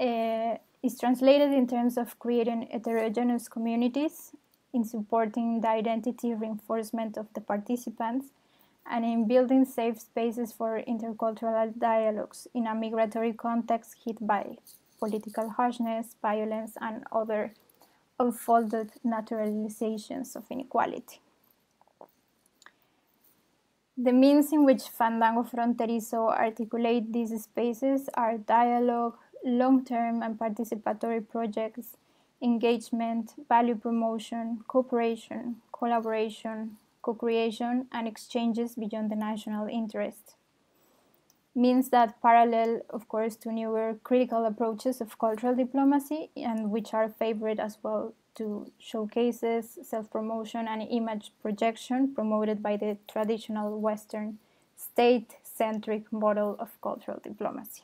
Uh, translated in terms of creating heterogeneous communities, in supporting the identity reinforcement of the participants, and in building safe spaces for intercultural dialogues in a migratory context hit by political harshness, violence, and other unfolded naturalizations of inequality. The means in which Fandango Fronterizo articulate these spaces are dialogue, long-term and participatory projects, engagement, value promotion, cooperation, collaboration, co-creation, and exchanges beyond the national interest. Means that parallel, of course, to newer critical approaches of cultural diplomacy and which are favored as well to showcases, self-promotion, and image projection promoted by the traditional Western state-centric model of cultural diplomacy.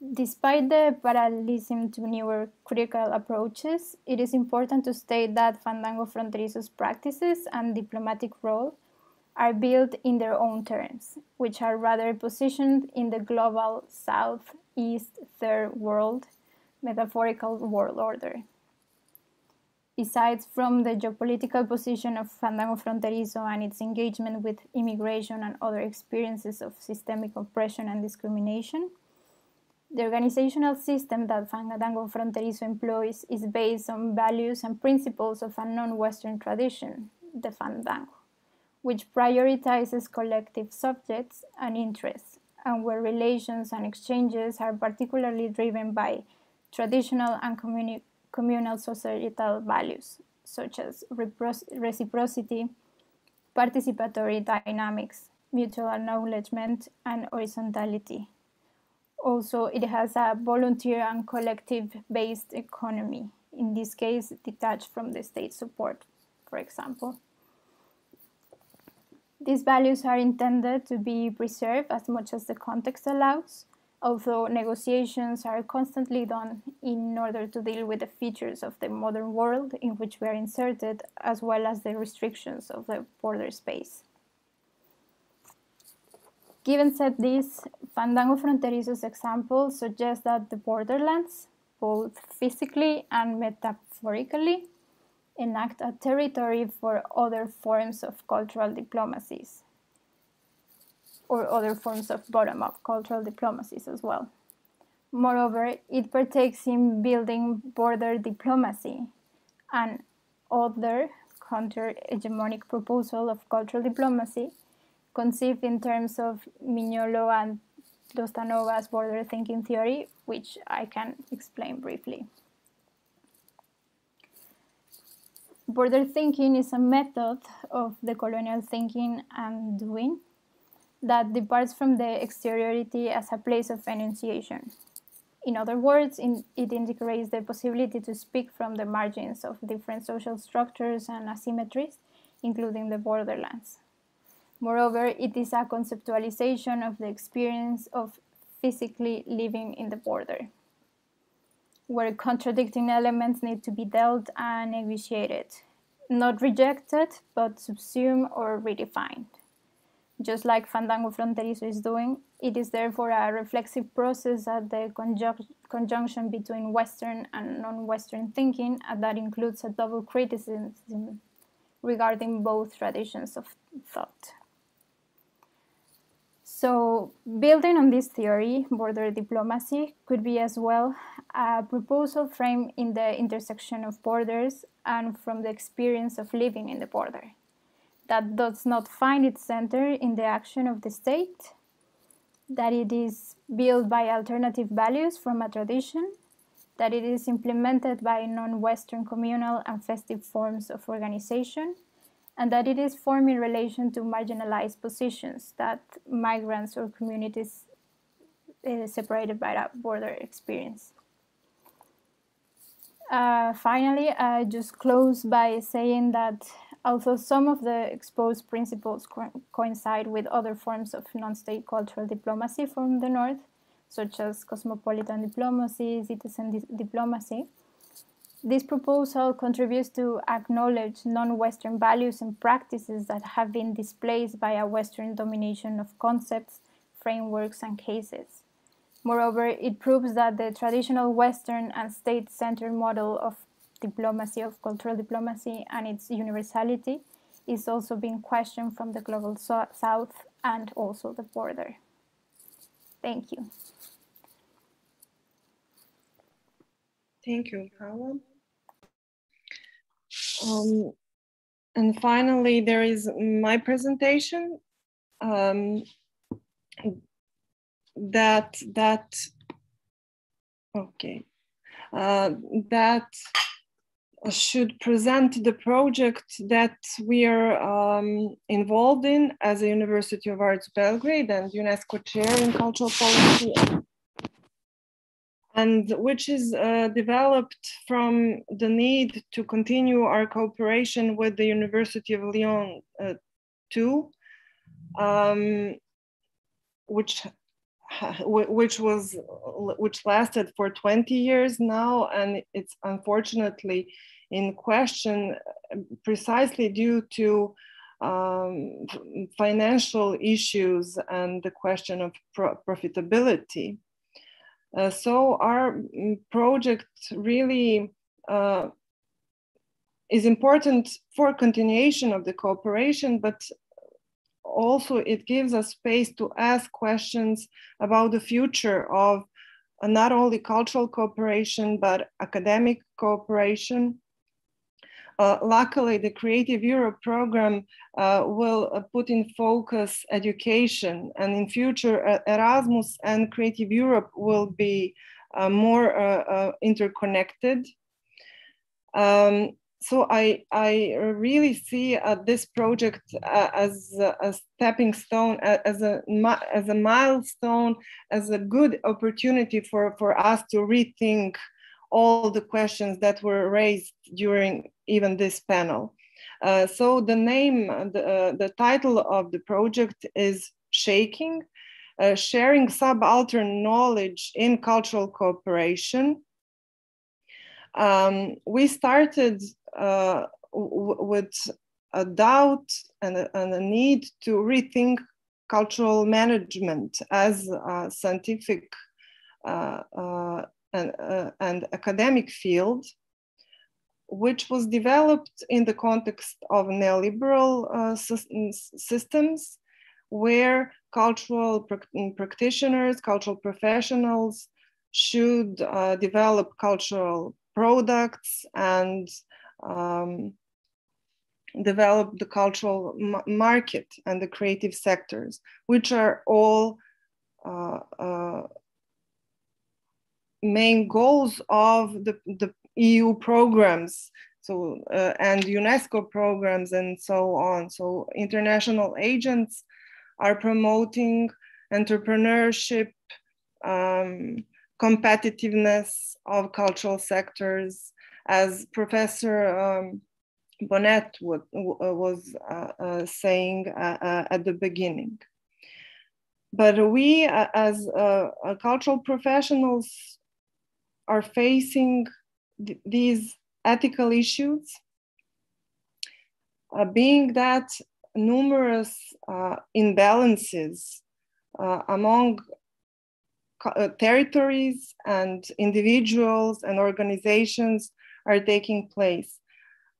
Despite the parallelism to newer critical approaches, it is important to state that Fandango Fronterizo's practices and diplomatic role are built in their own terms, which are rather positioned in the global South East Third World metaphorical world order. Besides from the geopolitical position of Fandango Fronterizo and its engagement with immigration and other experiences of systemic oppression and discrimination, the organizational system that Fandango Fronterizo employs is based on values and principles of a non-Western tradition, the Fandango, which prioritizes collective subjects and interests, and where relations and exchanges are particularly driven by traditional and communi- communal societal values, such as reciprocity, participatory dynamics, mutual acknowledgement, and horizontality also it has a volunteer and collective based economy. In this case detached from the state support for example. These values are intended to be preserved as much as the context allows although negotiations are constantly done in order to deal with the features of the modern world in which we are inserted as well as the restrictions of the border space Given said this, Fandango Fronterizo's example suggests that the borderlands, both physically and metaphorically, enact a territory for other forms of cultural diplomacies or other forms of bottom up cultural diplomacies as well. Moreover, it partakes in building border diplomacy, an other counter hegemonic proposal of cultural diplomacy conceived in terms of Mignolo and Tlostanova's border thinking theory, which I can explain briefly. Border thinking is a method of the colonial thinking and doing that departs from the exteriority as a place of enunciation. In other words, in, it integrates the possibility to speak from the margins of different social structures and asymmetries, including the borderlands. Moreover, it is a conceptualization of the experience of physically living in the border, where contradicting elements need to be dealt and negotiated, not rejected, but subsumed or redefined. Just like Fandango Fronterizo is doing, it is therefore a reflexive process at the conjunc conjunction between Western and non Western thinking, and that includes a double criticism regarding both traditions of thought. So, building on this theory, border diplomacy could be as well a proposal framed in the intersection of borders and from the experience of living in the border. That does not find its center in the action of the state, that it is built by alternative values from a tradition, that it is implemented by non Western communal and festive forms of organization, and that it is formed in relation to marginalized positions that migrants or communities uh, separated by that border experience. Uh, finally, I just close by saying that although some of the exposed principles co coincide with other forms of non-state cultural diplomacy from the North, such as cosmopolitan diplomacy, citizen di diplomacy, this proposal contributes to acknowledge non-Western values and practices that have been displaced by a Western domination of concepts, frameworks, and cases. Moreover, it proves that the traditional Western and state-centered model of diplomacy, of cultural diplomacy, and its universality is also being questioned from the global so south and also the border. Thank you. Thank you, Paola. Um, and finally, there is my presentation um, that that okay. Uh, that should present the project that we are um, involved in as a University of Arts Belgrade and UNESCO Chair in Cultural Policy, and which is uh, developed from the need to continue our cooperation with the University of Lyon uh, um, which which was which lasted for 20 years now and it's unfortunately in question precisely due to um, financial issues and the question of pro profitability. Uh, so our mm, project really uh, is important for continuation of the cooperation, but also it gives us space to ask questions about the future of uh, not only cultural cooperation, but academic cooperation. Uh, luckily, the Creative Europe program uh, will uh, put in focus education, and in future, uh, Erasmus and Creative Europe will be uh, more interconnected. Um, so I, I really see uh, this project uh, as a, a, stepping stone, as a, as a milestone, as a good opportunity for, for us to rethink all the questions that were raised during even this panel. Uh, so the name, the, uh, the title of the project is SHAKIN, uh, Sharing Subaltern Knowledge in Cultural Cooperation. Um, we started uh, with a doubt and a, and a, need to rethink cultural management as a scientific uh, uh, and, uh, and, academic field, which was developed in the context of neoliberal uh, systems where cultural practitioners, cultural professionals should uh, develop cultural products and um, develop the cultural market and the creative sectors, which are all uh, uh, main goals of the, the EU programs so uh, and UNESCO programs and so on. So international agents are promoting entrepreneurship, um, competitiveness of cultural sectors, as Professor um, Bonet was uh, saying at the beginning. But we, as cultural professionals, are facing th these ethical issues, uh, being that numerous uh, imbalances uh, among uh, territories and individuals and organizations are taking place.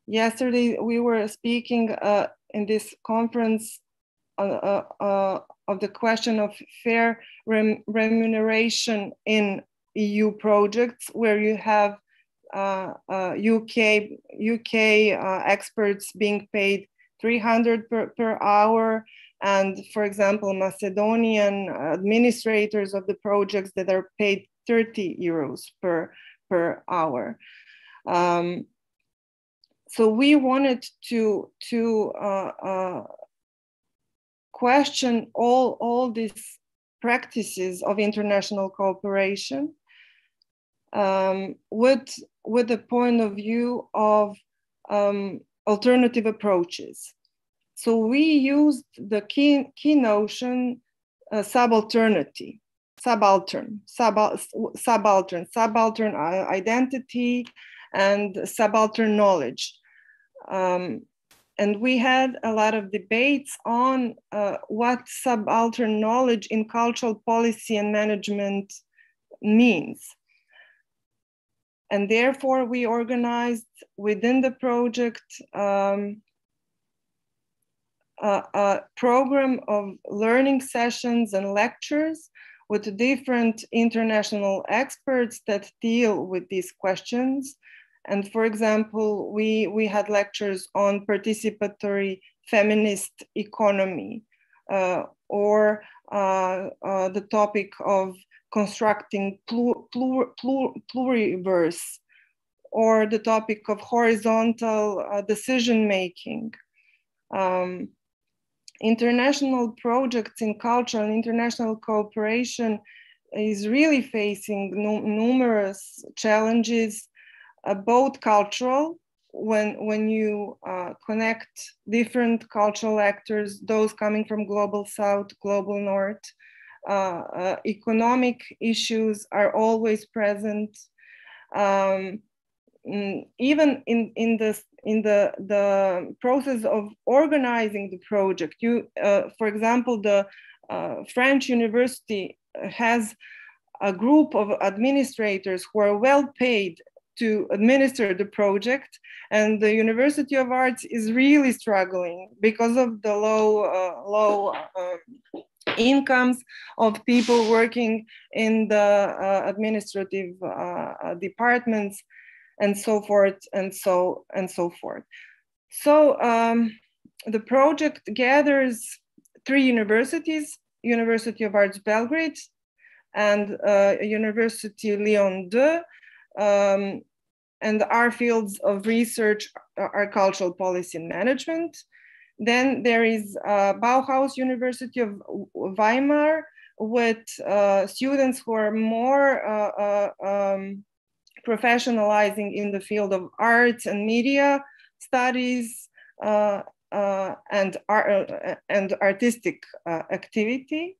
Yesterday, we were speaking uh, in this conference uh, of the question of fair rem remuneration in EU projects, where you have uh, uh, UK UK uh, experts being paid 300 per, per hour, and for example, Macedonian administrators of the projects that are paid 30 euros per per hour. Um, so we wanted to to uh, uh, question all all these practices of international cooperation um, with with the point of view of um, alternative approaches. So we used the key, key notion uh, subalternity, subaltern, subal, subaltern, subaltern identity, and subaltern knowledge. Um, and we had a lot of debates on uh, what subaltern knowledge in cultural policy and management means. And therefore, we organized within the project um, a, a, program of learning sessions and lectures with different international experts that deal with these questions. And for example, we, we had lectures on participatory feminist economy uh, or uh, uh, the topic of constructing plur, plur, plur, pluriverse or the topic of horizontal uh, decision making. Um, international projects in culture and international cooperation is really facing numerous challenges, uh, both cultural, when, when you uh, connect different cultural actors, those coming from global south, global north, economic issues are always present. Um, mm, even in, in, the, in the, the process of organizing the project, you, uh, for example, the French university has a group of administrators who are well paid to administer the project and the university of arts is really struggling because of the low uh, low uh, incomes of people working in the uh, administrative uh, uh, departments and so forth and so and so forth. So um, the project gathers three universities university of arts belgrade and uh, university lyon 2 um, and our fields of research are cultural policy and management then there is uh, Bauhaus University of Weimar with uh, students who are more uh, uh, um, professionalizing in the field of arts and media studies uh, and, art, and artistic activity.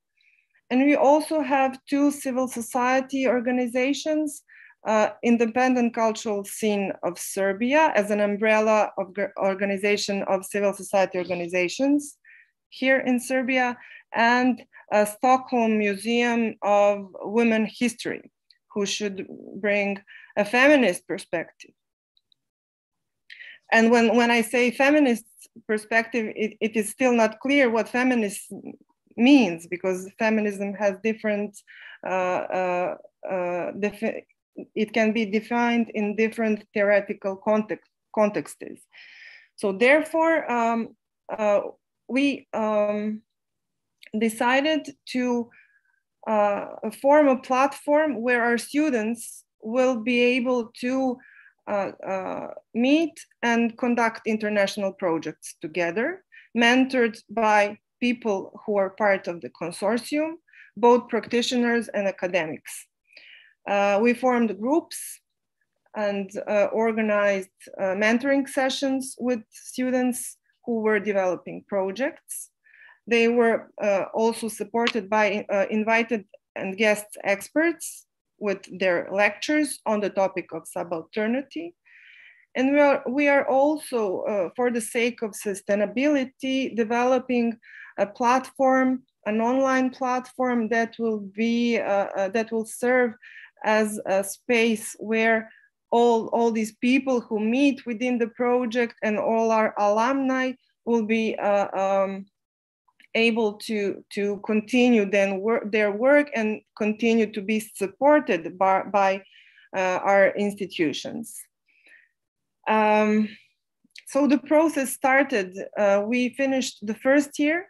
And we also have two civil society organizations uh, independent cultural scene of Serbia as an umbrella of organization of civil society organizations here in Serbia and a Stockholm Museum of Women History, who should bring a feminist perspective. And when, when I say feminist perspective, it, it is still not clear what feminist means because feminism has different uh, uh, uh, it can be defined in different theoretical context, contexts. So therefore, um, uh, we um, decided to uh, form a platform where our students will be able to uh, uh meet and conduct international projects together, mentored by people who are part of the consortium, both practitioners and academics. Uh, we formed groups and uh, organized uh, mentoring sessions with students who were developing projects. They were uh, also supported by uh, invited and guest experts with their lectures on the topic of subalternity. And we are, we are also, uh, for the sake of sustainability, developing a platform, an online platform that will be, uh, uh, that will serve as a space where all, all these people who meet within the project and all our alumni will be uh, um, able to, to continue then their work and continue to be supported by, by uh, our institutions. Um, so the process started, uh, we finished the first year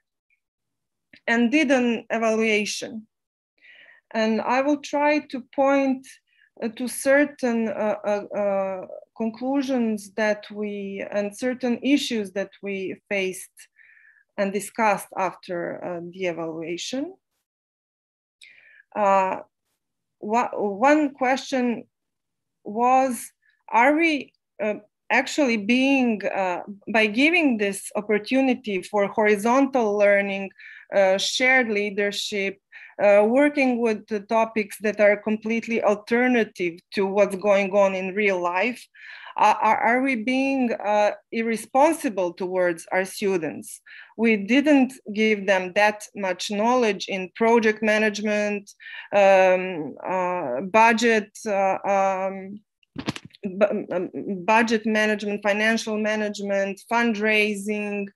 and did an evaluation. And I will try to point uh, to certain uh, uh, uh, conclusions that we, and certain issues that we faced and discussed after uh, the evaluation. One question was, are we actually being, uh, by giving this opportunity for horizontal learning, uh, shared leadership, uh, working with the topics that are completely alternative to what's going on in real life, uh, are, are, we being uh, irresponsible towards our students? We didn't give them that much knowledge in project management, um, uh, budget, uh, um, um, budget management, financial management, fundraising,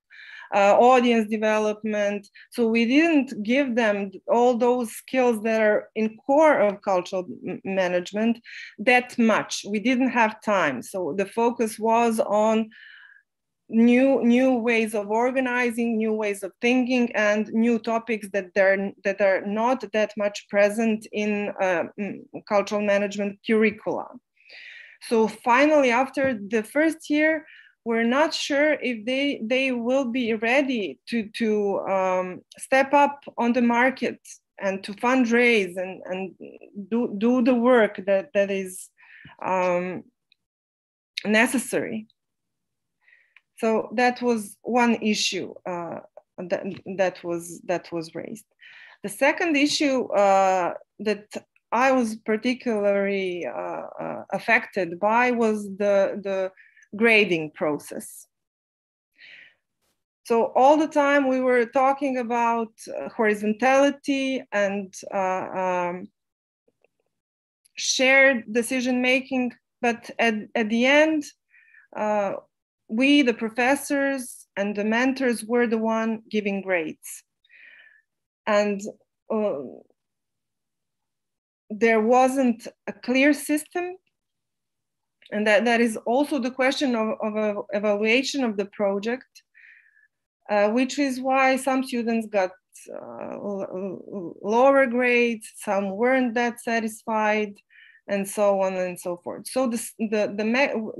uh, audience development. So we didn't give them all those skills that are in core of cultural management that much. We didn't have time. So the focus was on new new ways of organizing new ways of thinking and new topics that they're that are not that much present in uh, cultural management curricula so finally after the first year we're not sure if they they will be ready to to um, step up on the market and to fundraise and and do do the work that that is um, necessary. So that was one issue uh, that that was that was raised. The second issue uh, that I was particularly uh, uh affected by was the the grading process. So all the time we were talking about uh, horizontality and uh, um, shared decision making, but at, at the end, uh, we, the professors and the mentors, were the one giving grades. And uh, there wasn't a clear system and that, that is also the question of, of evaluation of the project, uh, which is why some students got uh, lower grades, some weren't that satisfied, and so on and so forth. So this, the, the,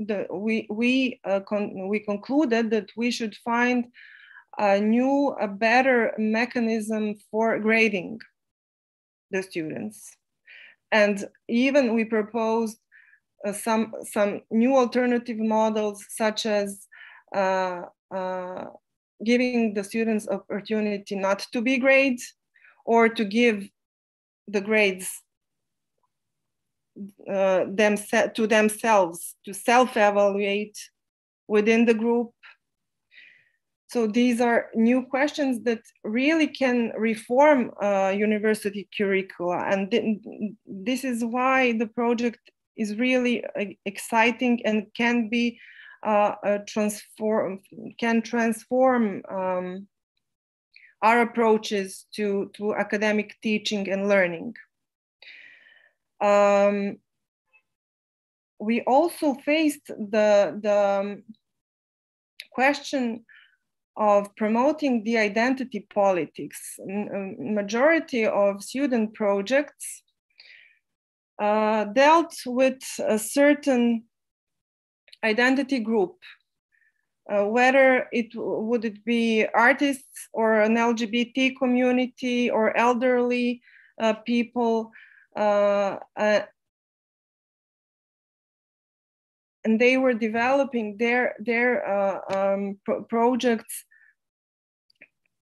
the, we, we, uh, con we concluded that we should find a new, a better mechanism for grading the students. And even we proposed some some new alternative models such as uh, uh, giving the students opportunity not to be graded or to give the grades uh, to themselves to self-evaluate within the group. So these are new questions that really can reform uh, university curricula. And th this is why the project is really uh, exciting and can be uh, transform can transform um, our approaches to, to academic teaching and learning. Um, we also faced the, the um, question of promoting the identity politics. Um, majority of student projects uh, dealt with a certain identity group, uh, whether it would it be artists or an LGBT community or elderly uh, people. Uh, uh, and they were developing their their uh, um, pro projects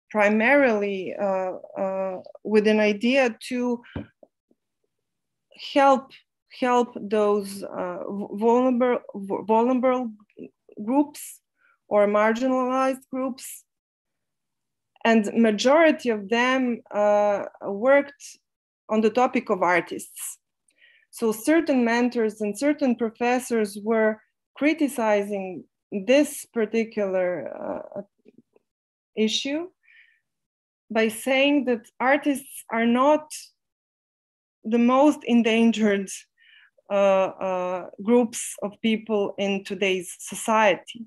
primarily uh, uh, with an idea to help help those uh, vulnerable vulnerable groups or marginalized groups. And majority of them uh, worked on the topic of artists. So certain mentors and certain professors were criticizing this particular uh, issue by saying that artists are not the most endangered uh, uh, groups of people in today's society.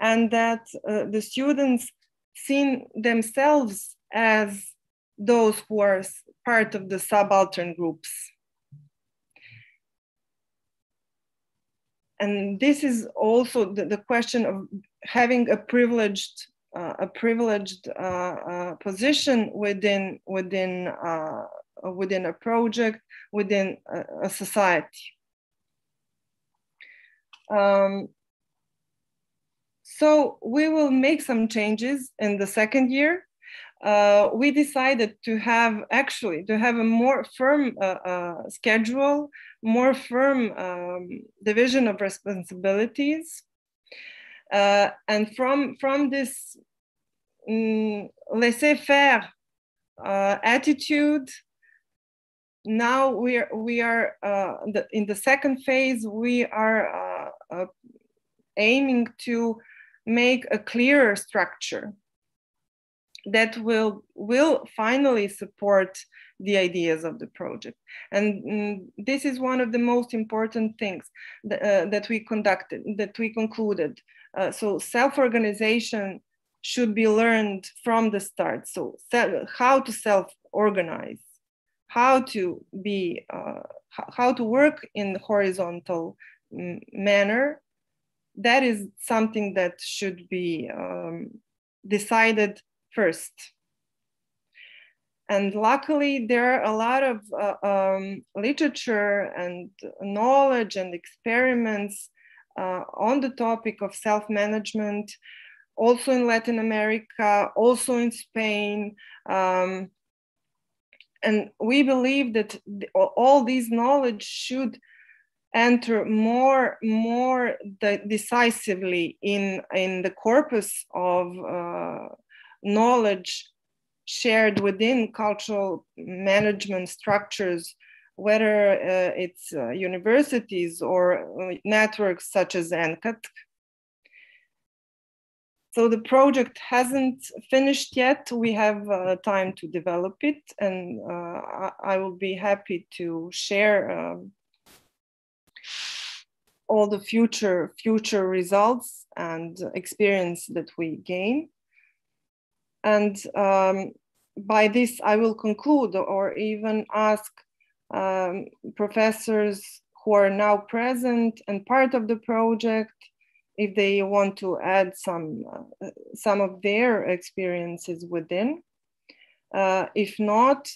And that uh, the students see themselves as those who are part of the subaltern groups. And this is also the, the question of having a privileged uh, a privileged uh, uh, position within within within a project within a, a society. Um, so we will make some changes in the second year. Uh, we decided to have actually to have a more firm uh, uh, schedule, more firm um, division of responsibilities. Uh, and from, from this um, laissez-faire uh, attitude, now we are, we are uh, the, in the second phase, we are uh, uh, aiming to make a clearer structure that will will finally support the ideas of the project. And mm, this is one of the most important things that, uh, that we conducted that we concluded. Uh, so self-organization should be learned from the start. So how to self-organize how to be uh, how to work in horizontal manner that is something that should be um, decided first. And luckily there are a lot of uh, um, literature and knowledge and experiments uh, on the topic of self-management also in latin america also in spain um, and we believe that all these knowledge should enter more more decisively in in the corpus of uh, knowledge shared within cultural management structures whether uh, it's uh, universities or uh, networks such as ENCATC. So the project hasn't finished yet. We have uh, time to develop it, and uh, I will be happy to share um, all the future future results and experience that we gain. And um, by this, I will conclude or even ask um, professors who are now present and part of the project if they want to add some uh, some of their experiences within. Uh, if not,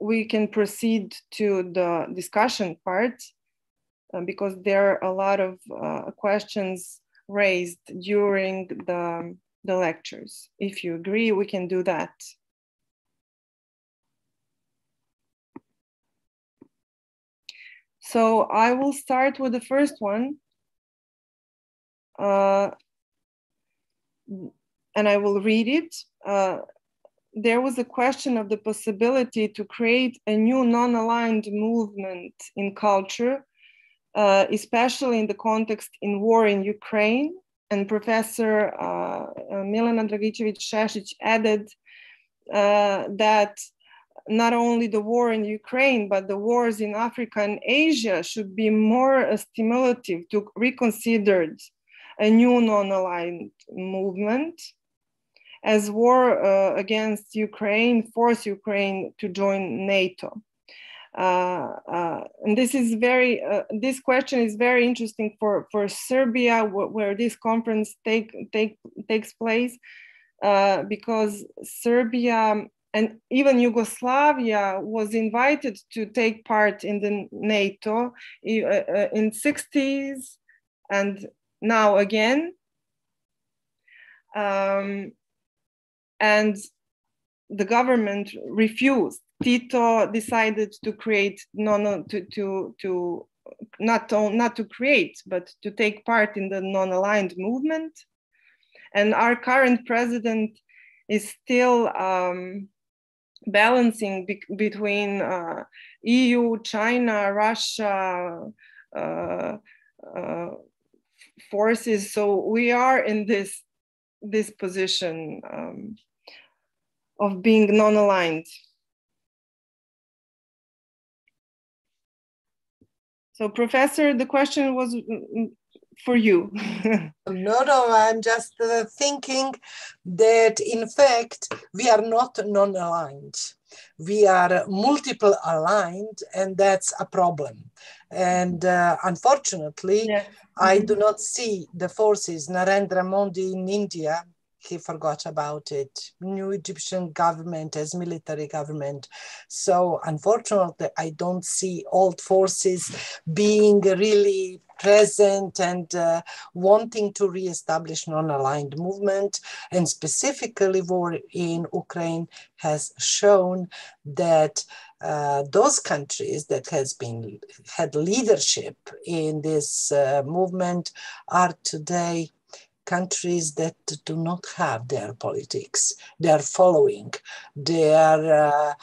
we can proceed to the discussion part uh, because there are a lot of uh, questions raised during the, the lectures. If you agree, we can do that. So I will start with the first one, uh, and I will read it. Uh, there was a question of the possibility to create a new non-aligned movement in culture, uh, especially in the context in war in Ukraine. And Professor uh, Milena Dragicevic added uh, that not only the war in Ukraine, but the wars in Africa and Asia should be more stimulative to reconsider a new non-aligned movement as war uh, against Ukraine forced Ukraine to join NATO. Uh, uh, and this is very, uh, this question is very interesting for, for Serbia, wh where this conference take, take, takes place, uh, because Serbia and even Yugoslavia was invited to take part in the NATO uh, in 60s and now again. Um, and the government refused. Tito decided to create no no to to to not to, not to create but to take part in the non-aligned movement, and our current president is still um, balancing be between uh, EU, China, Russia. Uh, uh, forces so we are in this this position um, of being non-aligned. So professor, the question was for you. no, no, I'm just uh, thinking that in fact, we are not non-aligned. We are multiple aligned and that's a problem. And uh, unfortunately, yeah. I do not see the forces Narendra Modi in India he forgot about it. New Egyptian government as military government. So unfortunately, I don't see old forces being really present and uh, wanting to re-establish non-aligned movement and specifically war in Ukraine has shown that uh, those countries that has been had leadership in this uh, movement are today countries that do not have their politics. They are following, they are, uh,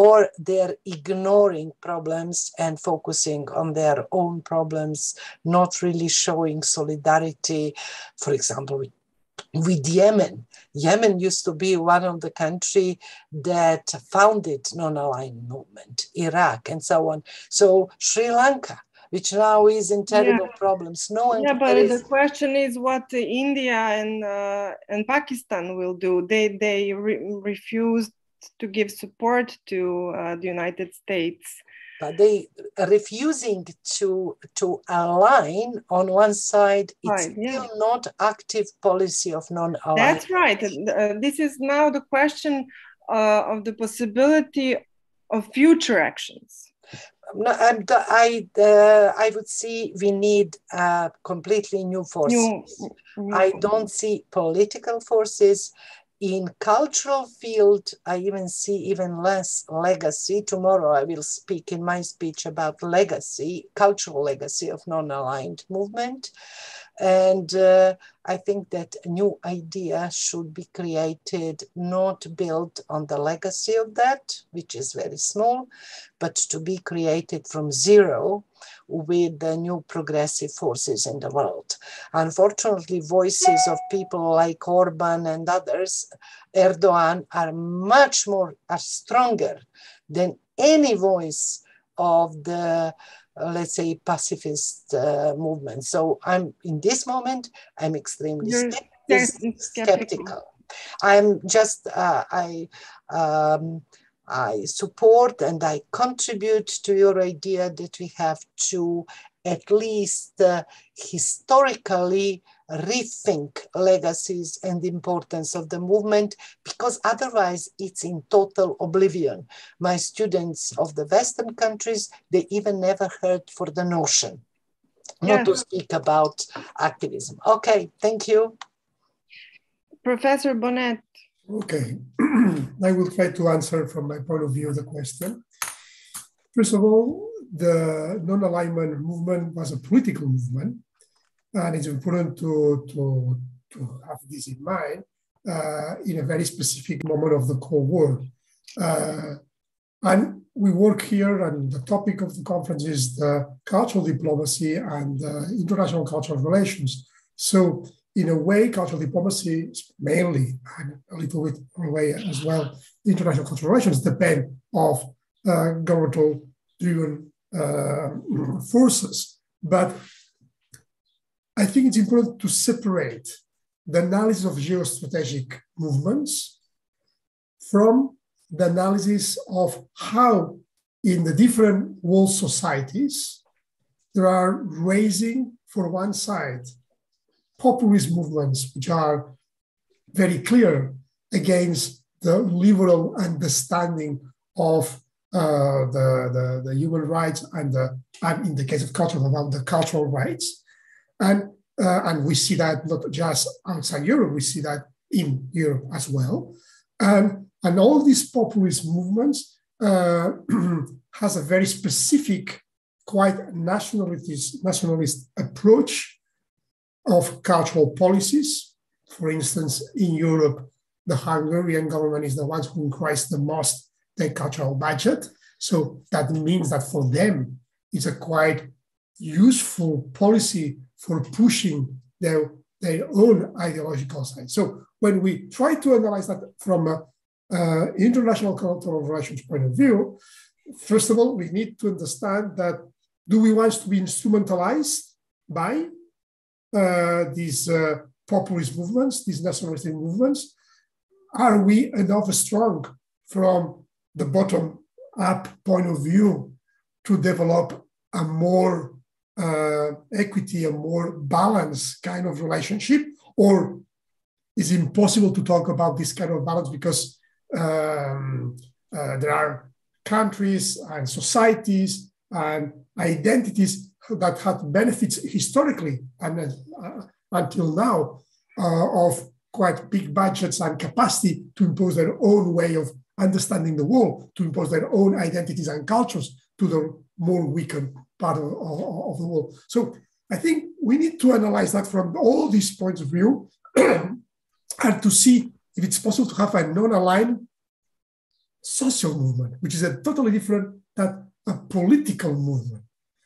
or they're ignoring problems and focusing on their own problems, not really showing solidarity, for example, with with Yemen. Yemen used to be one of the country that founded non-aligned movement, Iraq and so on. So Sri Lanka, which now is in terrible yeah. problems. No one. Yeah, but the question is what India and uh, and Pakistan will do. They they re- refused to give support to uh, the United States. But they refusing to to align on one side. It's right, still not active policy of non-alignment. That's right. Uh, this is now the question uh, of the possibility of future actions no, I, uh, I would see we need uh, completely new forces. New, new. I don't see political forces. In cultural field, I even see even less legacy. Tomorrow I will speak in my speech about legacy, cultural legacy of non-aligned movement. And uh, I think that a new idea should be created, not built on the legacy of that, which is very small, but to be created from zero with the new progressive forces in the world. Unfortunately, voices of people like Orban and others, Erdogan, are much more, are stronger than any voice of the let's say pacifist uh, movement so i'm in this moment i'm extremely skeptical. skeptical i'm just uh, i um, I support and I contribute to your idea that we have to at least uh, historically rethink legacies and the importance of the movement because otherwise it's in total oblivion. My students of the Western countries, they even never heard for the notion, yeah. not to speak about activism. Okay, thank you. Professor Bonet. Okay, I will try to answer from my point of view the question. First of all, the non-alignment movement was a political movement and it's important to, to, to have this in mind uh, in a very specific moment of the Cold War. Uh, and we work here, and the topic of the conference is the cultural diplomacy and uh, international cultural relations. So, in a way, cultural diplomacy mainly, and a little bit way as well, international cultural relations depend of uh, governmental-driven uh, forces. But I think it's important to separate the analysis of geostrategic movements from the analysis of how, in the different world societies, there are raising, for one side, populist movements, which are very clear against the liberal understanding of uh, the, the, the, human rights and, the, and in the case of culture, about the cultural rights And, uh, and we see that not just outside Europe, we see that in Europe as well. And, and all these populist movements uh, has a very specific, quite nationalist, nationalist approach of cultural policies. For instance, in Europe, the Hungarian government is the ones who increase the most their cultural budget. So that means that for them, it's a quite useful policy for pushing their, their own ideological side. So when we try to analyze that from an uh, international cultural relations point of view, first of all, we need to understand that do we want to be instrumentalized by uh, these uh, populist movements, these nationalistic movements? Are we enough strong from the bottom up point of view to develop a more uh, equity, a more balanced kind of relationship? Or is impossible to talk about this kind of balance because um, uh, there are countries and societies and identities that had benefits historically and uh, until now uh, of quite big budgets and capacity to impose their own way of understanding the world, to impose their own identities and cultures to the more weakened part of, of, of the world. So I think we need to analyze that from all these points of view and to see if it's possible to have a non-aligned social movement, which is a totally different than a political movement.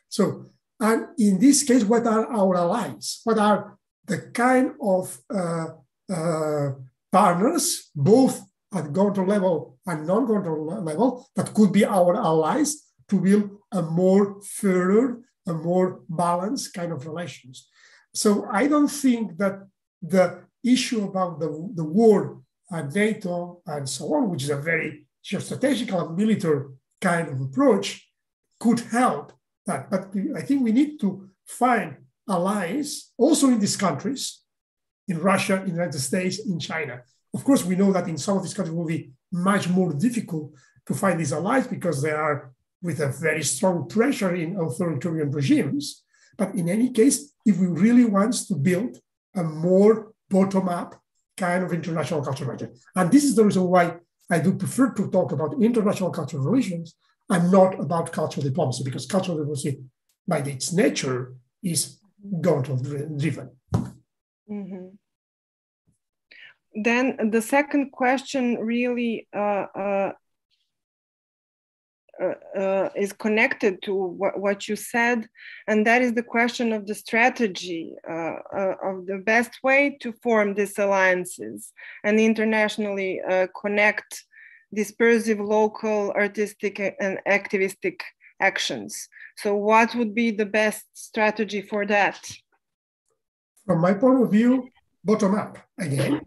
So, and in this case, what are our allies? What are the kind of uh, uh, partners, both at governmental level and non-governmental level, that could be our allies to build a more further, a more balanced kind of relations. So I don't think that the issue about the, the war and NATO and so on, which is a very strategic and military kind of approach, could help that. But I think we need to find allies also in these countries, in Russia, in the United States, in China. Of course, we know that in some of these countries it will be much more difficult to find these allies because they are with a very strong pressure in authoritarian regimes. But in any case, if we really want to build a more bottom-up kind of international cultural relations, and this is the reason why I do prefer to talk about international cultural relations and not about cultural diplomacy, because cultural diplomacy, by its nature, is government driven. Mm-hmm. Then the second question really uh, uh, uh, uh, is connected to what, what, you said, and that is the question of the strategy uh, uh of the best way to form these alliances and internationally uh, connect dispersive local artistic and activistic actions. So, what would be the best strategy for that? From my point of view, bottom up again,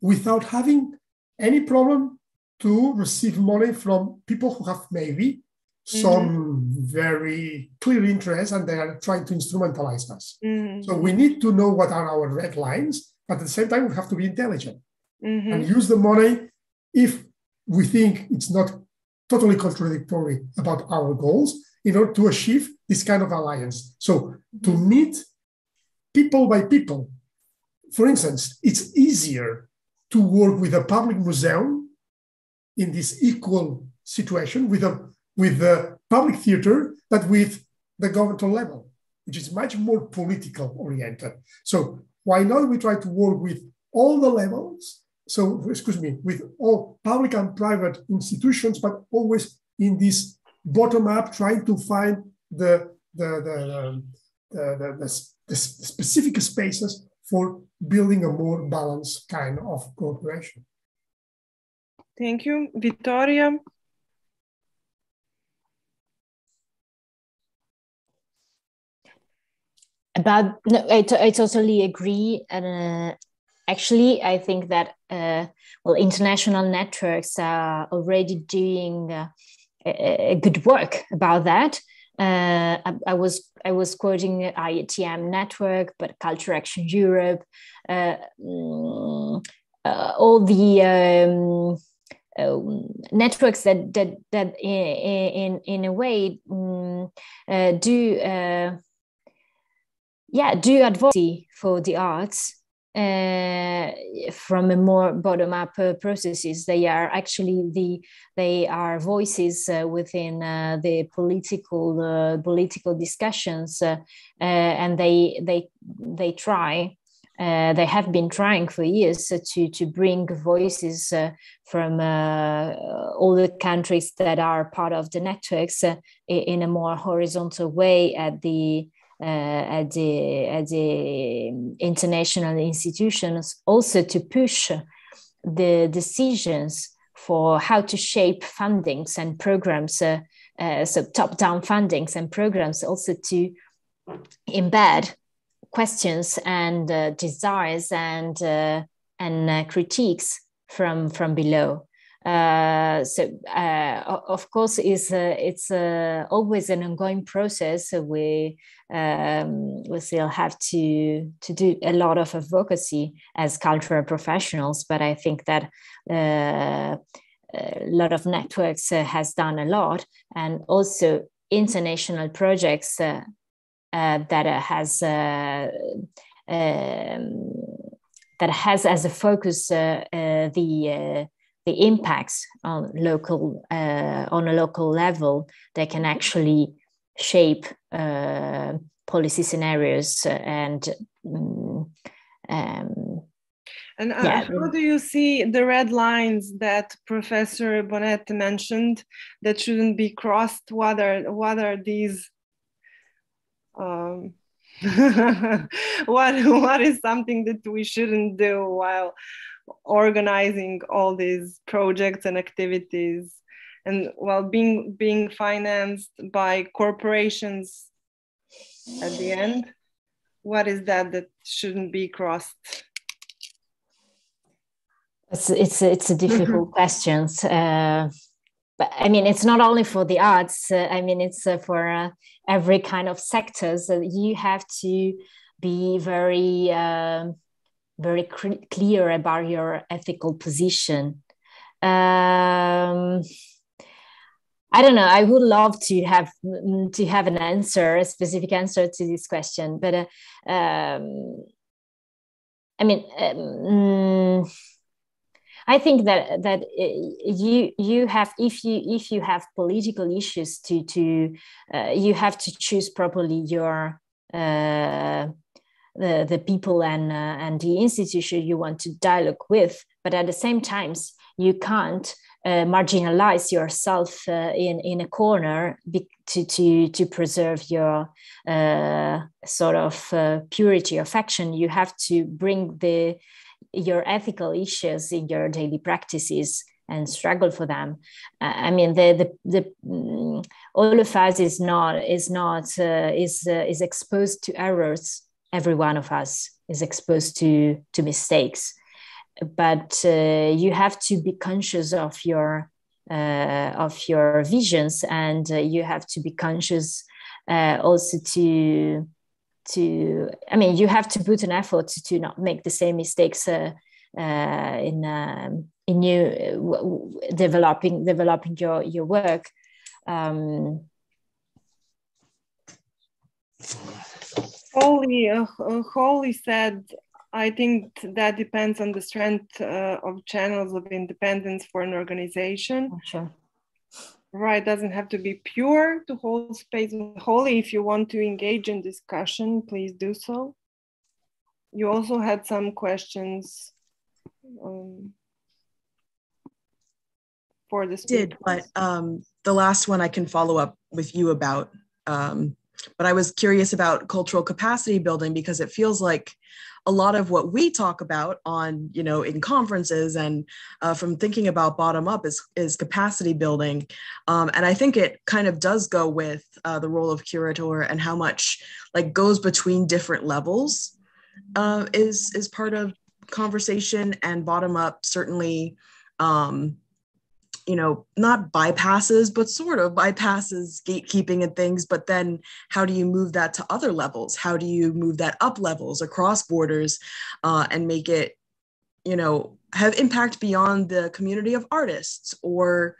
without having any problem to receive money from people who have maybe some mm-hmm. very clear interest and they are trying to instrumentalize us. Mm-hmm. So we need to know what are our red lines, but at the same time, we have to be intelligent mm-hmm. and use the money if we think it's not totally contradictory about our goals in order to achieve this kind of alliance. So to mm-hmm. meet people by people, for instance, it's easier to work with a public museum in this equal situation with a with the public theater but with the governmental level, which is much more political oriented. So why not we try to work with all the levels? So excuse me, with all public and private institutions, but always in this bottom up, trying to find the the the, the, the, the, the specific spaces for building a more balanced kind of cooperation. Thank you. Vittoria? About, no, I, totally agree. And uh, actually, I think that, uh, well, international networks are already doing uh, a, a good work about that. Uh, I, I, was I was quoting IETM network, but Culture Action Europe, uh, mm, uh, all the um, uh, networks that that that in in, a way um, uh, do uh, yeah do advocacy for the arts uh, from a more bottom-up uh, processes. They are actually the they are voices uh, within the political political discussions, and they they they try. They have been trying for years to to bring voices from all the countries that are part of the networks in a more horizontal way at the uh, at the at the international institutions also to push the decisions for how to shape fundings and programs uh, uh, so top down fundings and programs also to embed questions and uh, desires and uh, and uh, critiques from from below. Uh, so uh, of course is uh, it's uh, always an ongoing process. We um, we still have to to do a lot of advocacy as cultural professionals but i think that uh, a lot of networks has done a lot. And also international projects that has um, that has as a focus the the impacts on local uh, on a local level that can actually shape uh, policy scenarios and um, um, and uh, yeah. how do you see the red lines that Professor Bonet mentioned that shouldn't be crossed? What are what are these? Um, what what is something that we shouldn't do while organizing all these projects and activities? And while being being financed by corporations at the end what is that that shouldn't be crossed? It's it's it's a difficult question uh, but i mean it's not only for the arts uh, i mean it's uh, for uh, every kind of sectors that you have to be very um, very clear about your ethical position. Um, I don't know. I would love to have to have an answer, a specific answer to this question, but uh, um, I mean, um, I think that that uh, you you have if you if you have political issues to to uh, you have to choose properly your uh, the, the people and, uh, and the institution you want to dialogue with. But at the same times, you can't uh, marginalize yourself uh, in, in a corner to, to, to preserve your uh, sort of uh, purity of action. You have to bring the, your ethical issues in your daily practices and struggle for them. Uh, I mean, the the, the mm, all of us is not is not uh, is uh, is exposed to errors every one of us is exposed to to mistakes but uh, you have to be conscious of your uh, of your visions and uh, you have to be conscious also to to i mean you have to put an effort to, to not make the same mistakes uh, uh, in um, in you developing developing your your work um, Holly, uh, Holly said, I think that depends on the strength uh, of channels of independence for an organization. Oh, sure. Right, doesn't have to be pure to hold space. Holly if you want to engage in discussion, please do so. You also had some questions um, for this. Did, but um, the last one I can follow up with you about. Um, but I was curious about cultural capacity building because it feels like a lot of what we talk about on you know in conferences and uh, from thinking about bottom up is is capacity building. Um, and i think it kind of does go with uh, the role of curator and how much like goes between different levels uh, is is part of conversation and bottom up certainly um, you know, not bypasses, but sort of bypasses gatekeeping and things. But then how do you move that to other levels? How do you move that up levels across borders uh, and make it, you know, have impact beyond the community of artists or,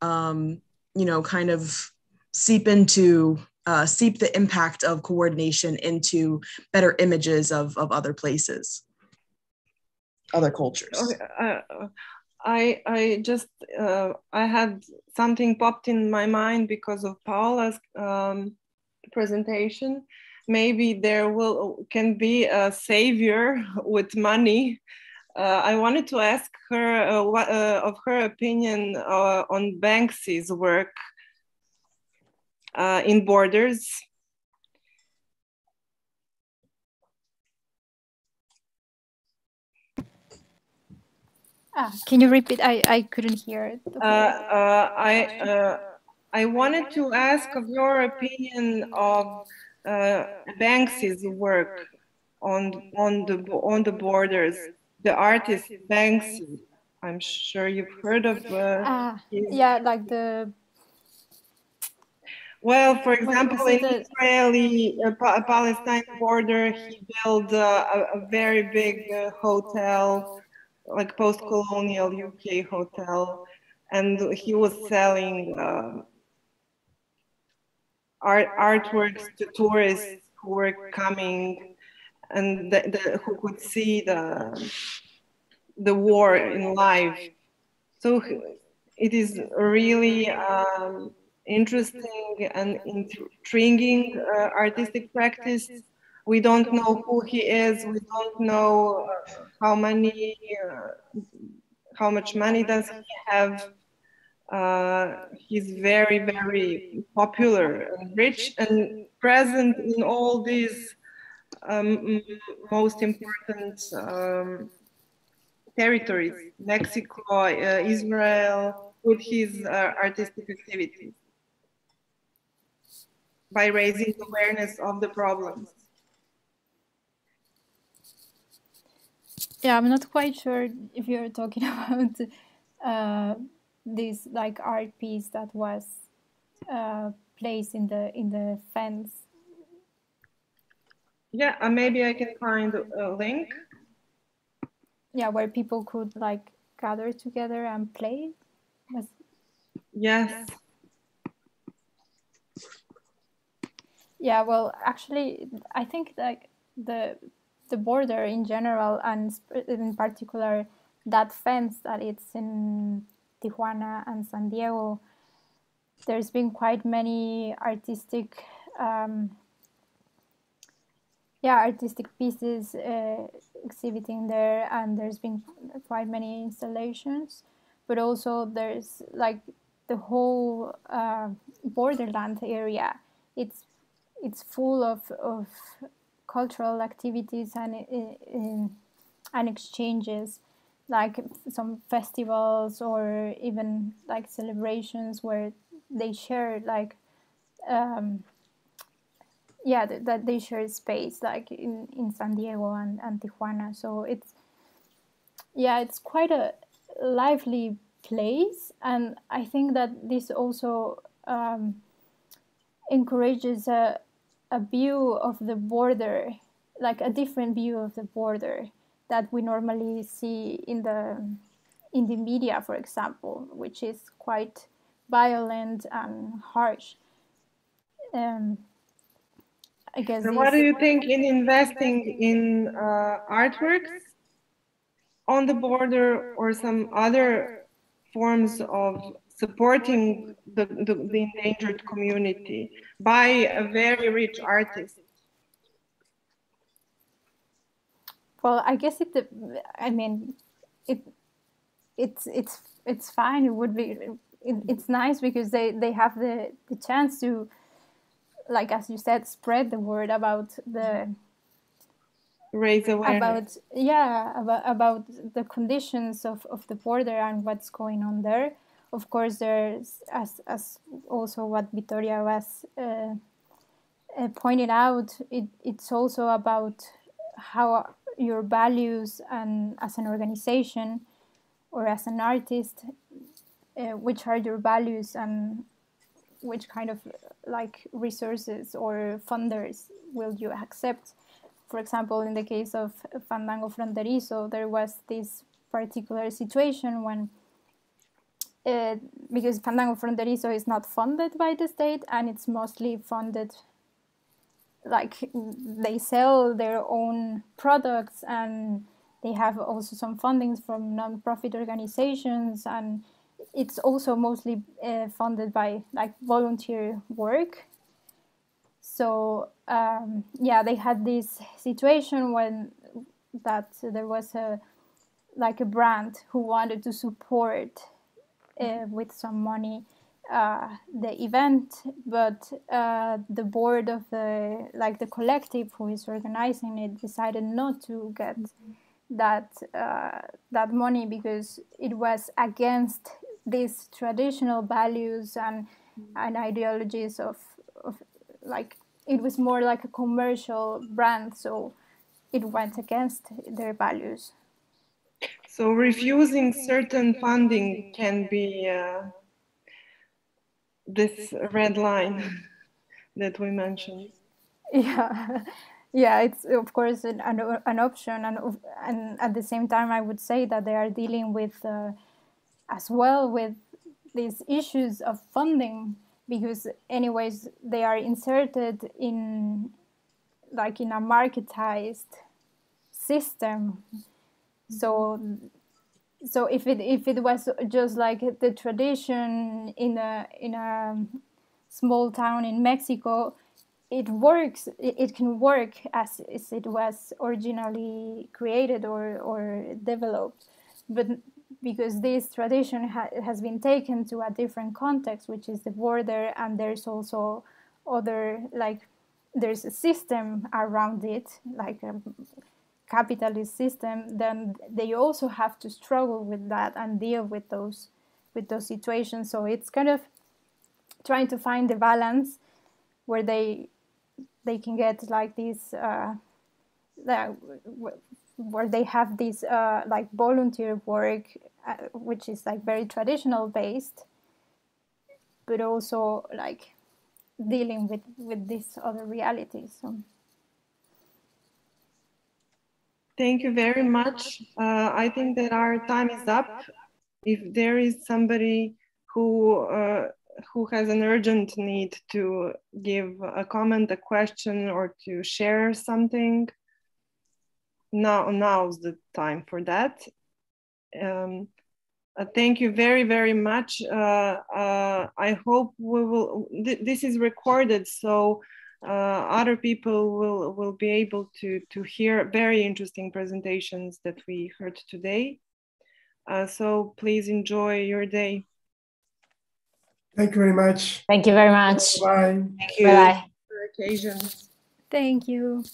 um, you know, kind of seep into uh, seep the impact of coordination into better images of, of other places, other cultures. Okay, uh, I I just uh, I had something popped in my mind because of Paola's um, presentation. Maybe there will can be a savior with money. Uh, I wanted to ask her uh, what, uh, of her opinion uh, on Banksy's work uh, in Borders. Ah, can you repeat? I, I couldn't hear it. Uh, uh, I, uh, I wanted to ask of your opinion of uh, Banksy's work on, on, the, on the borders, the artist Banksy. I'm sure you've heard of. Uh, ah, yeah, like the. Well, for example, in the Israeli uh, Palestine border, he built a, a very big uh, hotel like post-colonial UK hotel, and he was selling uh, art artworks to tourists who were coming and the, the, who could see the the war in live. So it is really um, interesting and intriguing uh, artistic practice we don't know who he is. We don't know how many uh, how much money does he have. Uh, he's very very popular and rich and present in all these um, most important um, territories mexico uh, israel with his uh, artistic activities by raising awareness of the problems yeah i'm not quite sure if you're talking about uh, this like art piece that was uh, placed in the in the fence. Yeah uh, maybe i can find a link. Yeah where people could like gather together and play. Yes. Yeah well actually i think like the the border in general and in particular that fence that it's in Tijuana and San Diego, there's been quite many artistic, um, yeah, artistic pieces uh, exhibiting there, and there's been quite many installations. But also there's like the whole uh, borderland area. It's it's full of of cultural activities and in, and exchanges like some festivals or even like celebrations where they share like um, yeah th- that they share space like in, in san diego and, and tijuana. So it's yeah it's quite a lively place. And i think that this also um, encourages a, a view of the border, like a different view of the border that we normally see in the in the media, for example, which is quite violent and harsh. Um, I guess. So what do you think in investing in uh, artworks on the border or some other forms of supporting the, the, the endangered community by a very rich artist? Well, I guess it. I mean, it. It's it's it's fine. It would be. It, it's nice because they they have the the chance to, like as you said, spread the word about the. Raise awareness. About yeah about about the conditions of of the border and what's going on there of course, there's as as also what Victoria was uh, uh, pointed out. It, it's also about how your values and as an organization or as an artist, uh, which are your values and which kind of like resources or funders will you accept? For example, in the case of Fandango Fronterizo, there was this particular situation when uh, because Fandango Fronterizo is not funded by the state and it's mostly funded like they sell their own products and they have also some fundings from non-profit organizations and it's also mostly uh, funded by like volunteer work. So um, yeah they had this situation when that there was a like a brand who wanted to support uh, with some money uh, the event, but uh, the board of the like the collective who is organizing it decided not to get that uh, that money because it was against these traditional values and and ideologies of, of like it was more like a commercial brand so it went against their values so refusing certain funding can be uh, this red line that we mentioned. Yeah, yeah, it's of course an, an option, and and at the same time, I would say that they are dealing with uh, as well with these issues of funding because anyways they are inserted in like in a marketized system so so if it if it was just like the tradition in a in a small town in Mexico, it works. It, it can work as, as it was originally created or or developed, but because this tradition ha- has been taken to a different context, which is the border, and there's also other like there's a system around it, like um, capitalist system, then they also have to struggle with that and deal with those with those situations. So it's kind of trying to find the balance where they they can get like this uh, where they have this uh, like volunteer work, uh, which is like very traditional based, but also like dealing with with these other realities. So. Thank you very much. Uh, I think that our time is up. If there is somebody who uh, who has an urgent need to give a comment, a question, or to share something, now now's the time for that. Um, uh, thank you very very much. Uh, uh, I hope we will. Th this is recorded, so other people will, will be able to, to hear very interesting presentations that we heard today. Uh, so please enjoy your day. Thank you very much. Thank you very much. Bye. Thank you. Bye. Occasion. Thank you.